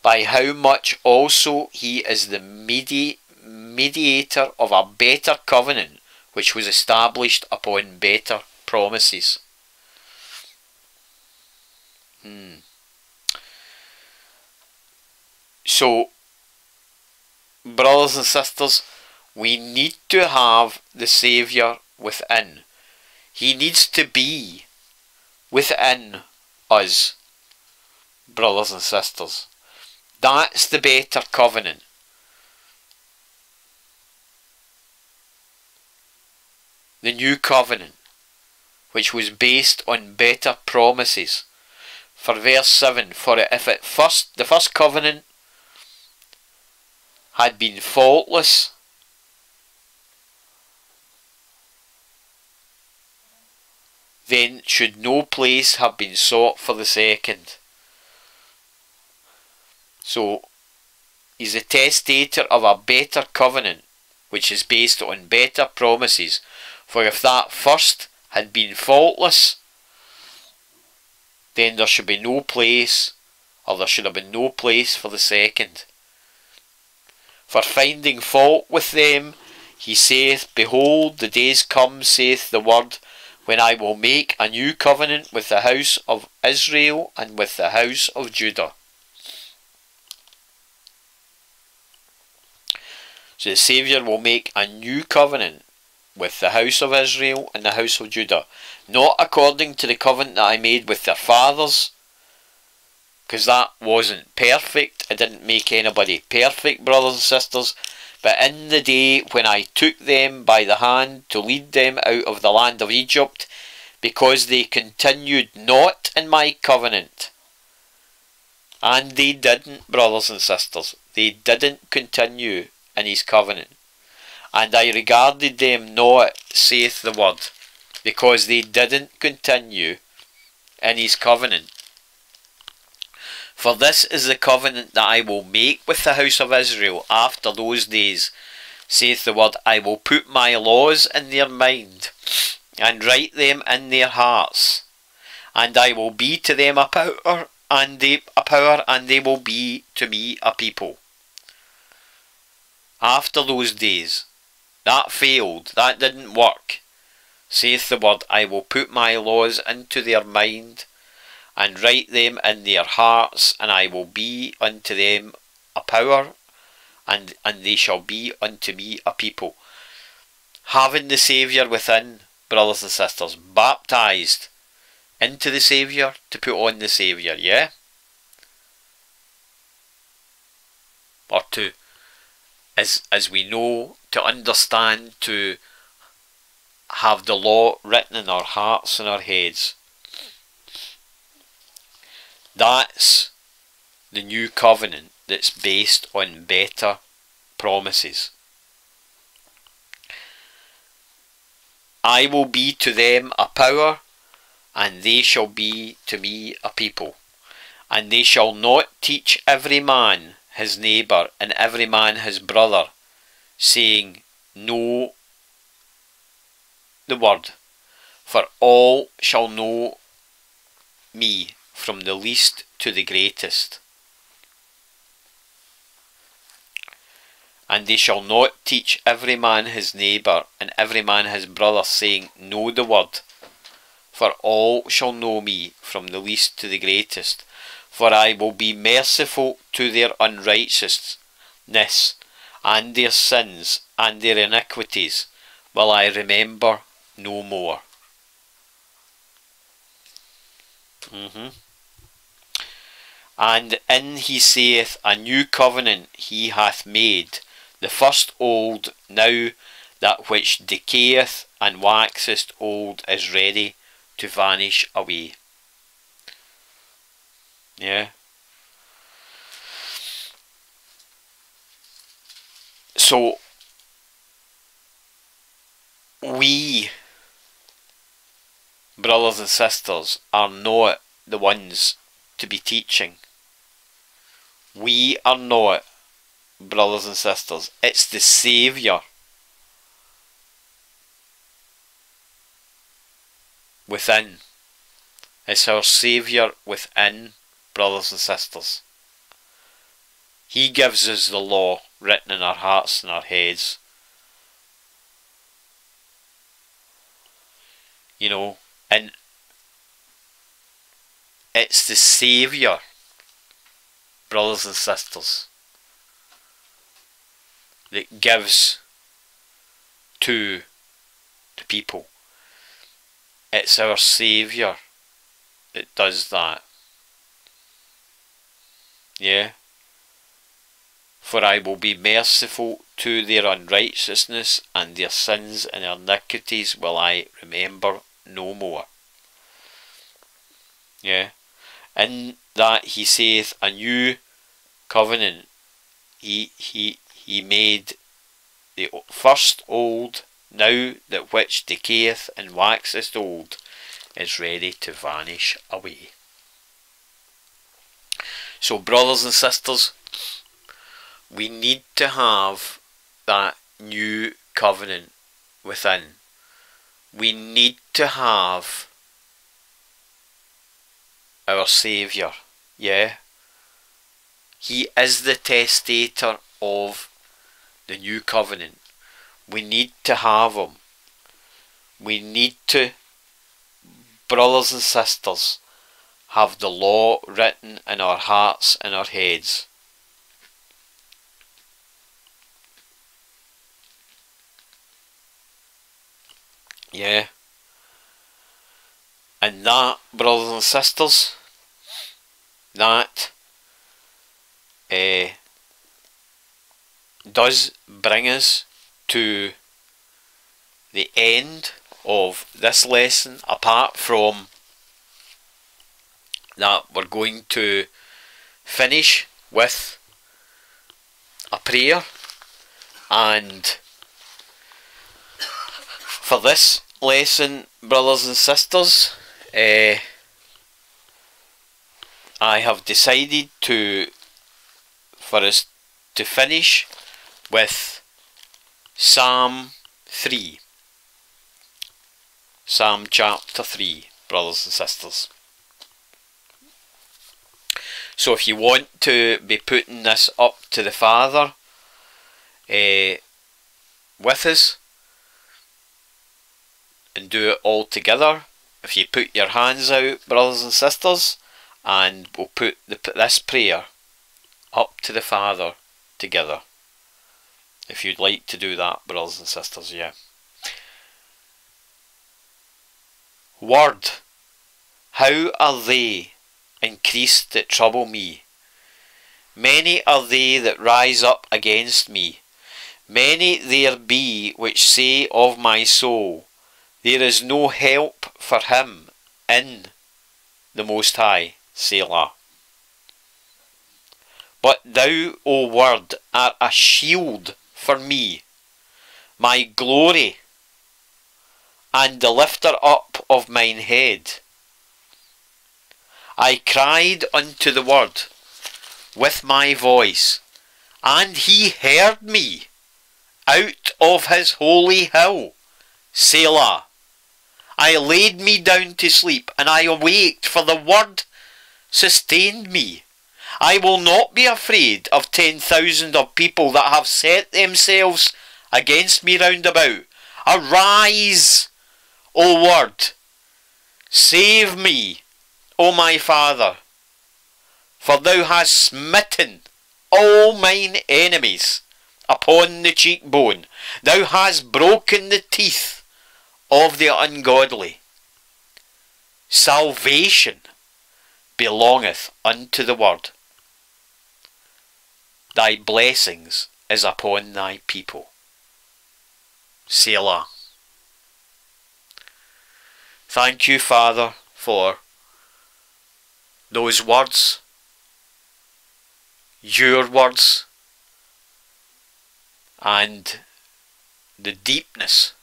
by how much also he is the medi mediator of a better covenant, which was established upon better promises. Hmm. So, brothers and sisters, we need to have the Saviour within. He needs to be within us, brothers and sisters. That's the better covenant. The new covenant, which was based on better promises. For verse 7, for if it first the first covenant had been faultless, then should no place have been sought for the second. So, he's a testator of a better covenant, which is based on better promises. For if that first had been faultless, then there should be no place, or there should have been no place for the second. For finding fault with them, he saith, Behold, the days come, saith the word, when I will make a new covenant with the house of Israel and with the house of Judah. So the Saviour will make a new covenant with the house of Israel and the house of Judah, not according to the covenant that I made with their fathers, because that wasn't perfect. I didn't make anybody perfect, brothers and sisters. But in the day when I took them by the hand to lead them out of the land of Egypt, because they continued not in my covenant. And they didn't, brothers and sisters. They didn't continue in his covenant. And I regarded them not, saith the word, because they didn't continue in his covenant. For this is the covenant that I will make with the house of Israel after those days, saith the word, I will put my laws in their mind, and write them in their hearts, and I will be to them a power, and they a power, and they will be to me a people. After those days, that failed, that didn't work. Saith the word, I will put my laws into their mind, and write them in their hearts, and I will be unto them a power, and, and they shall be unto me a people. Having the Saviour within, brothers and sisters, baptized into the Saviour to put on the Saviour, yeah? Or to, as, as we know, to understand, to have the law written in our hearts and our heads. That's the new covenant that's based on better promises. I will be to them a power, and they shall be to me a people. And they shall not teach every man his neighbour and every man his brother, saying, Know the word, for all shall know me from the least to the greatest. And they shall not teach every man his neighbour and every man his brother, saying, Know the word, for all shall know me from the least to the greatest. For I will be merciful to their unrighteousness, and their sins and their iniquities will I remember no more. Mm-hmm. And in he saith, A new covenant he hath made, the first old, now that which decayeth and waxeth old is ready to vanish away. Yeah. So, we, brothers and sisters, are not the ones to be teaching. We are not, brothers and sisters. It's the Saviour. Within. It's our Saviour within, brothers and sisters. He gives us the law written in our hearts and our heads. You know, and it's the Saviour, brothers and sisters. that gives to the people. It's our Saviour that does that. Yeah. For I will be merciful to their unrighteousness, and their sins and iniquities will I remember no more. Yeah. In that he saith a new covenant. He he he made the first old, now that which decayeth and waxeth old, is ready to vanish away. So, brothers and sisters, we need to have that new covenant within. We need to have our Saviour, yeah? He is the testator of the new covenant. We need to have him. We need to, brothers and sisters, have the law written in our hearts and our heads. Yeah. And that, brothers and sisters, that uh, does bring us to the end of this lesson, apart from that we're going to finish with a prayer. And for this lesson brothers and sisters uh, I have decided to for us to finish with Psalm 3 Psalm chapter 3 brothers and sisters. So if you want to be putting this up to the Father uh, with us and do it all together, if you put your hands out, brothers and sisters, and we'll put the, this prayer up to the Father together. If you'd like to do that, brothers and sisters, yeah. Word, how are they increased that trouble me. Many are they that rise up against me. Many there be which say of my soul, There is no help for him in the Most High, Selah. But thou, O Word, art a shield for me, my glory, and the lifter up of mine head. I cried unto the Word with my voice, and he heard me out of his holy hill. Selah. I laid me down to sleep, and I awaked, for the Word sustained me. I will not be afraid of ten thousand of people that have set themselves against me round about. Arise, O Word, save me O my Father, for thou hast smitten all mine enemies upon the cheekbone, thou hast broken the teeth of the ungodly. Salvation belongeth unto the Word. Thy blessings is upon thy people. Selah. Thank you, Father, for those words, your words, and the deepness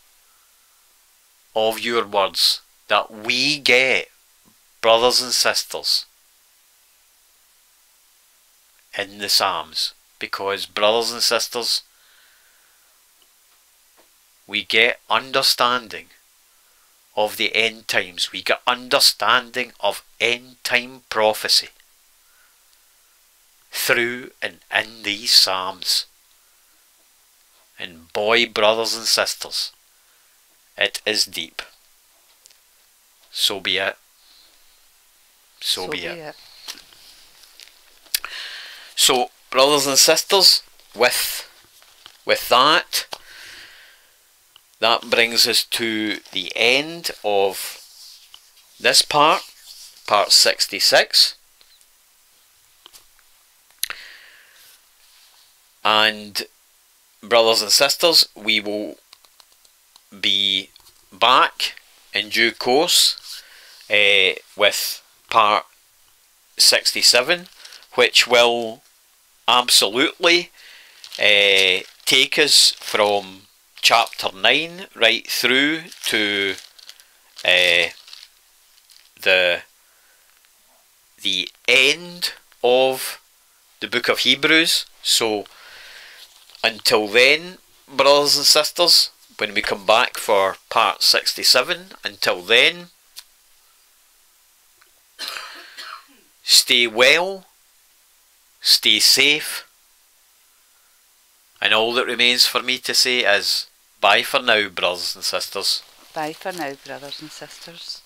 of your words that we get, brothers and sisters, in the Psalms. Because, brothers and sisters, we get understanding of the end times. We get understanding of end time prophecy through and in these Psalms. And boy, brothers and sisters, it is deep. So be it. So, so be, be it. it. So, brothers and sisters, with with that, that brings us to the end of this part, part 66. And brothers and sisters, we will be back in due course uh, with part 67, which will absolutely uh, take us from chapter 9 right through to uh, the the end of the book of Hebrews. So until then, brothers and sisters, when we come back for part 67, until then, stay well, stay safe, and all that remains for me to say is bye for now, brothers and sisters. Bye for now, brothers and sisters.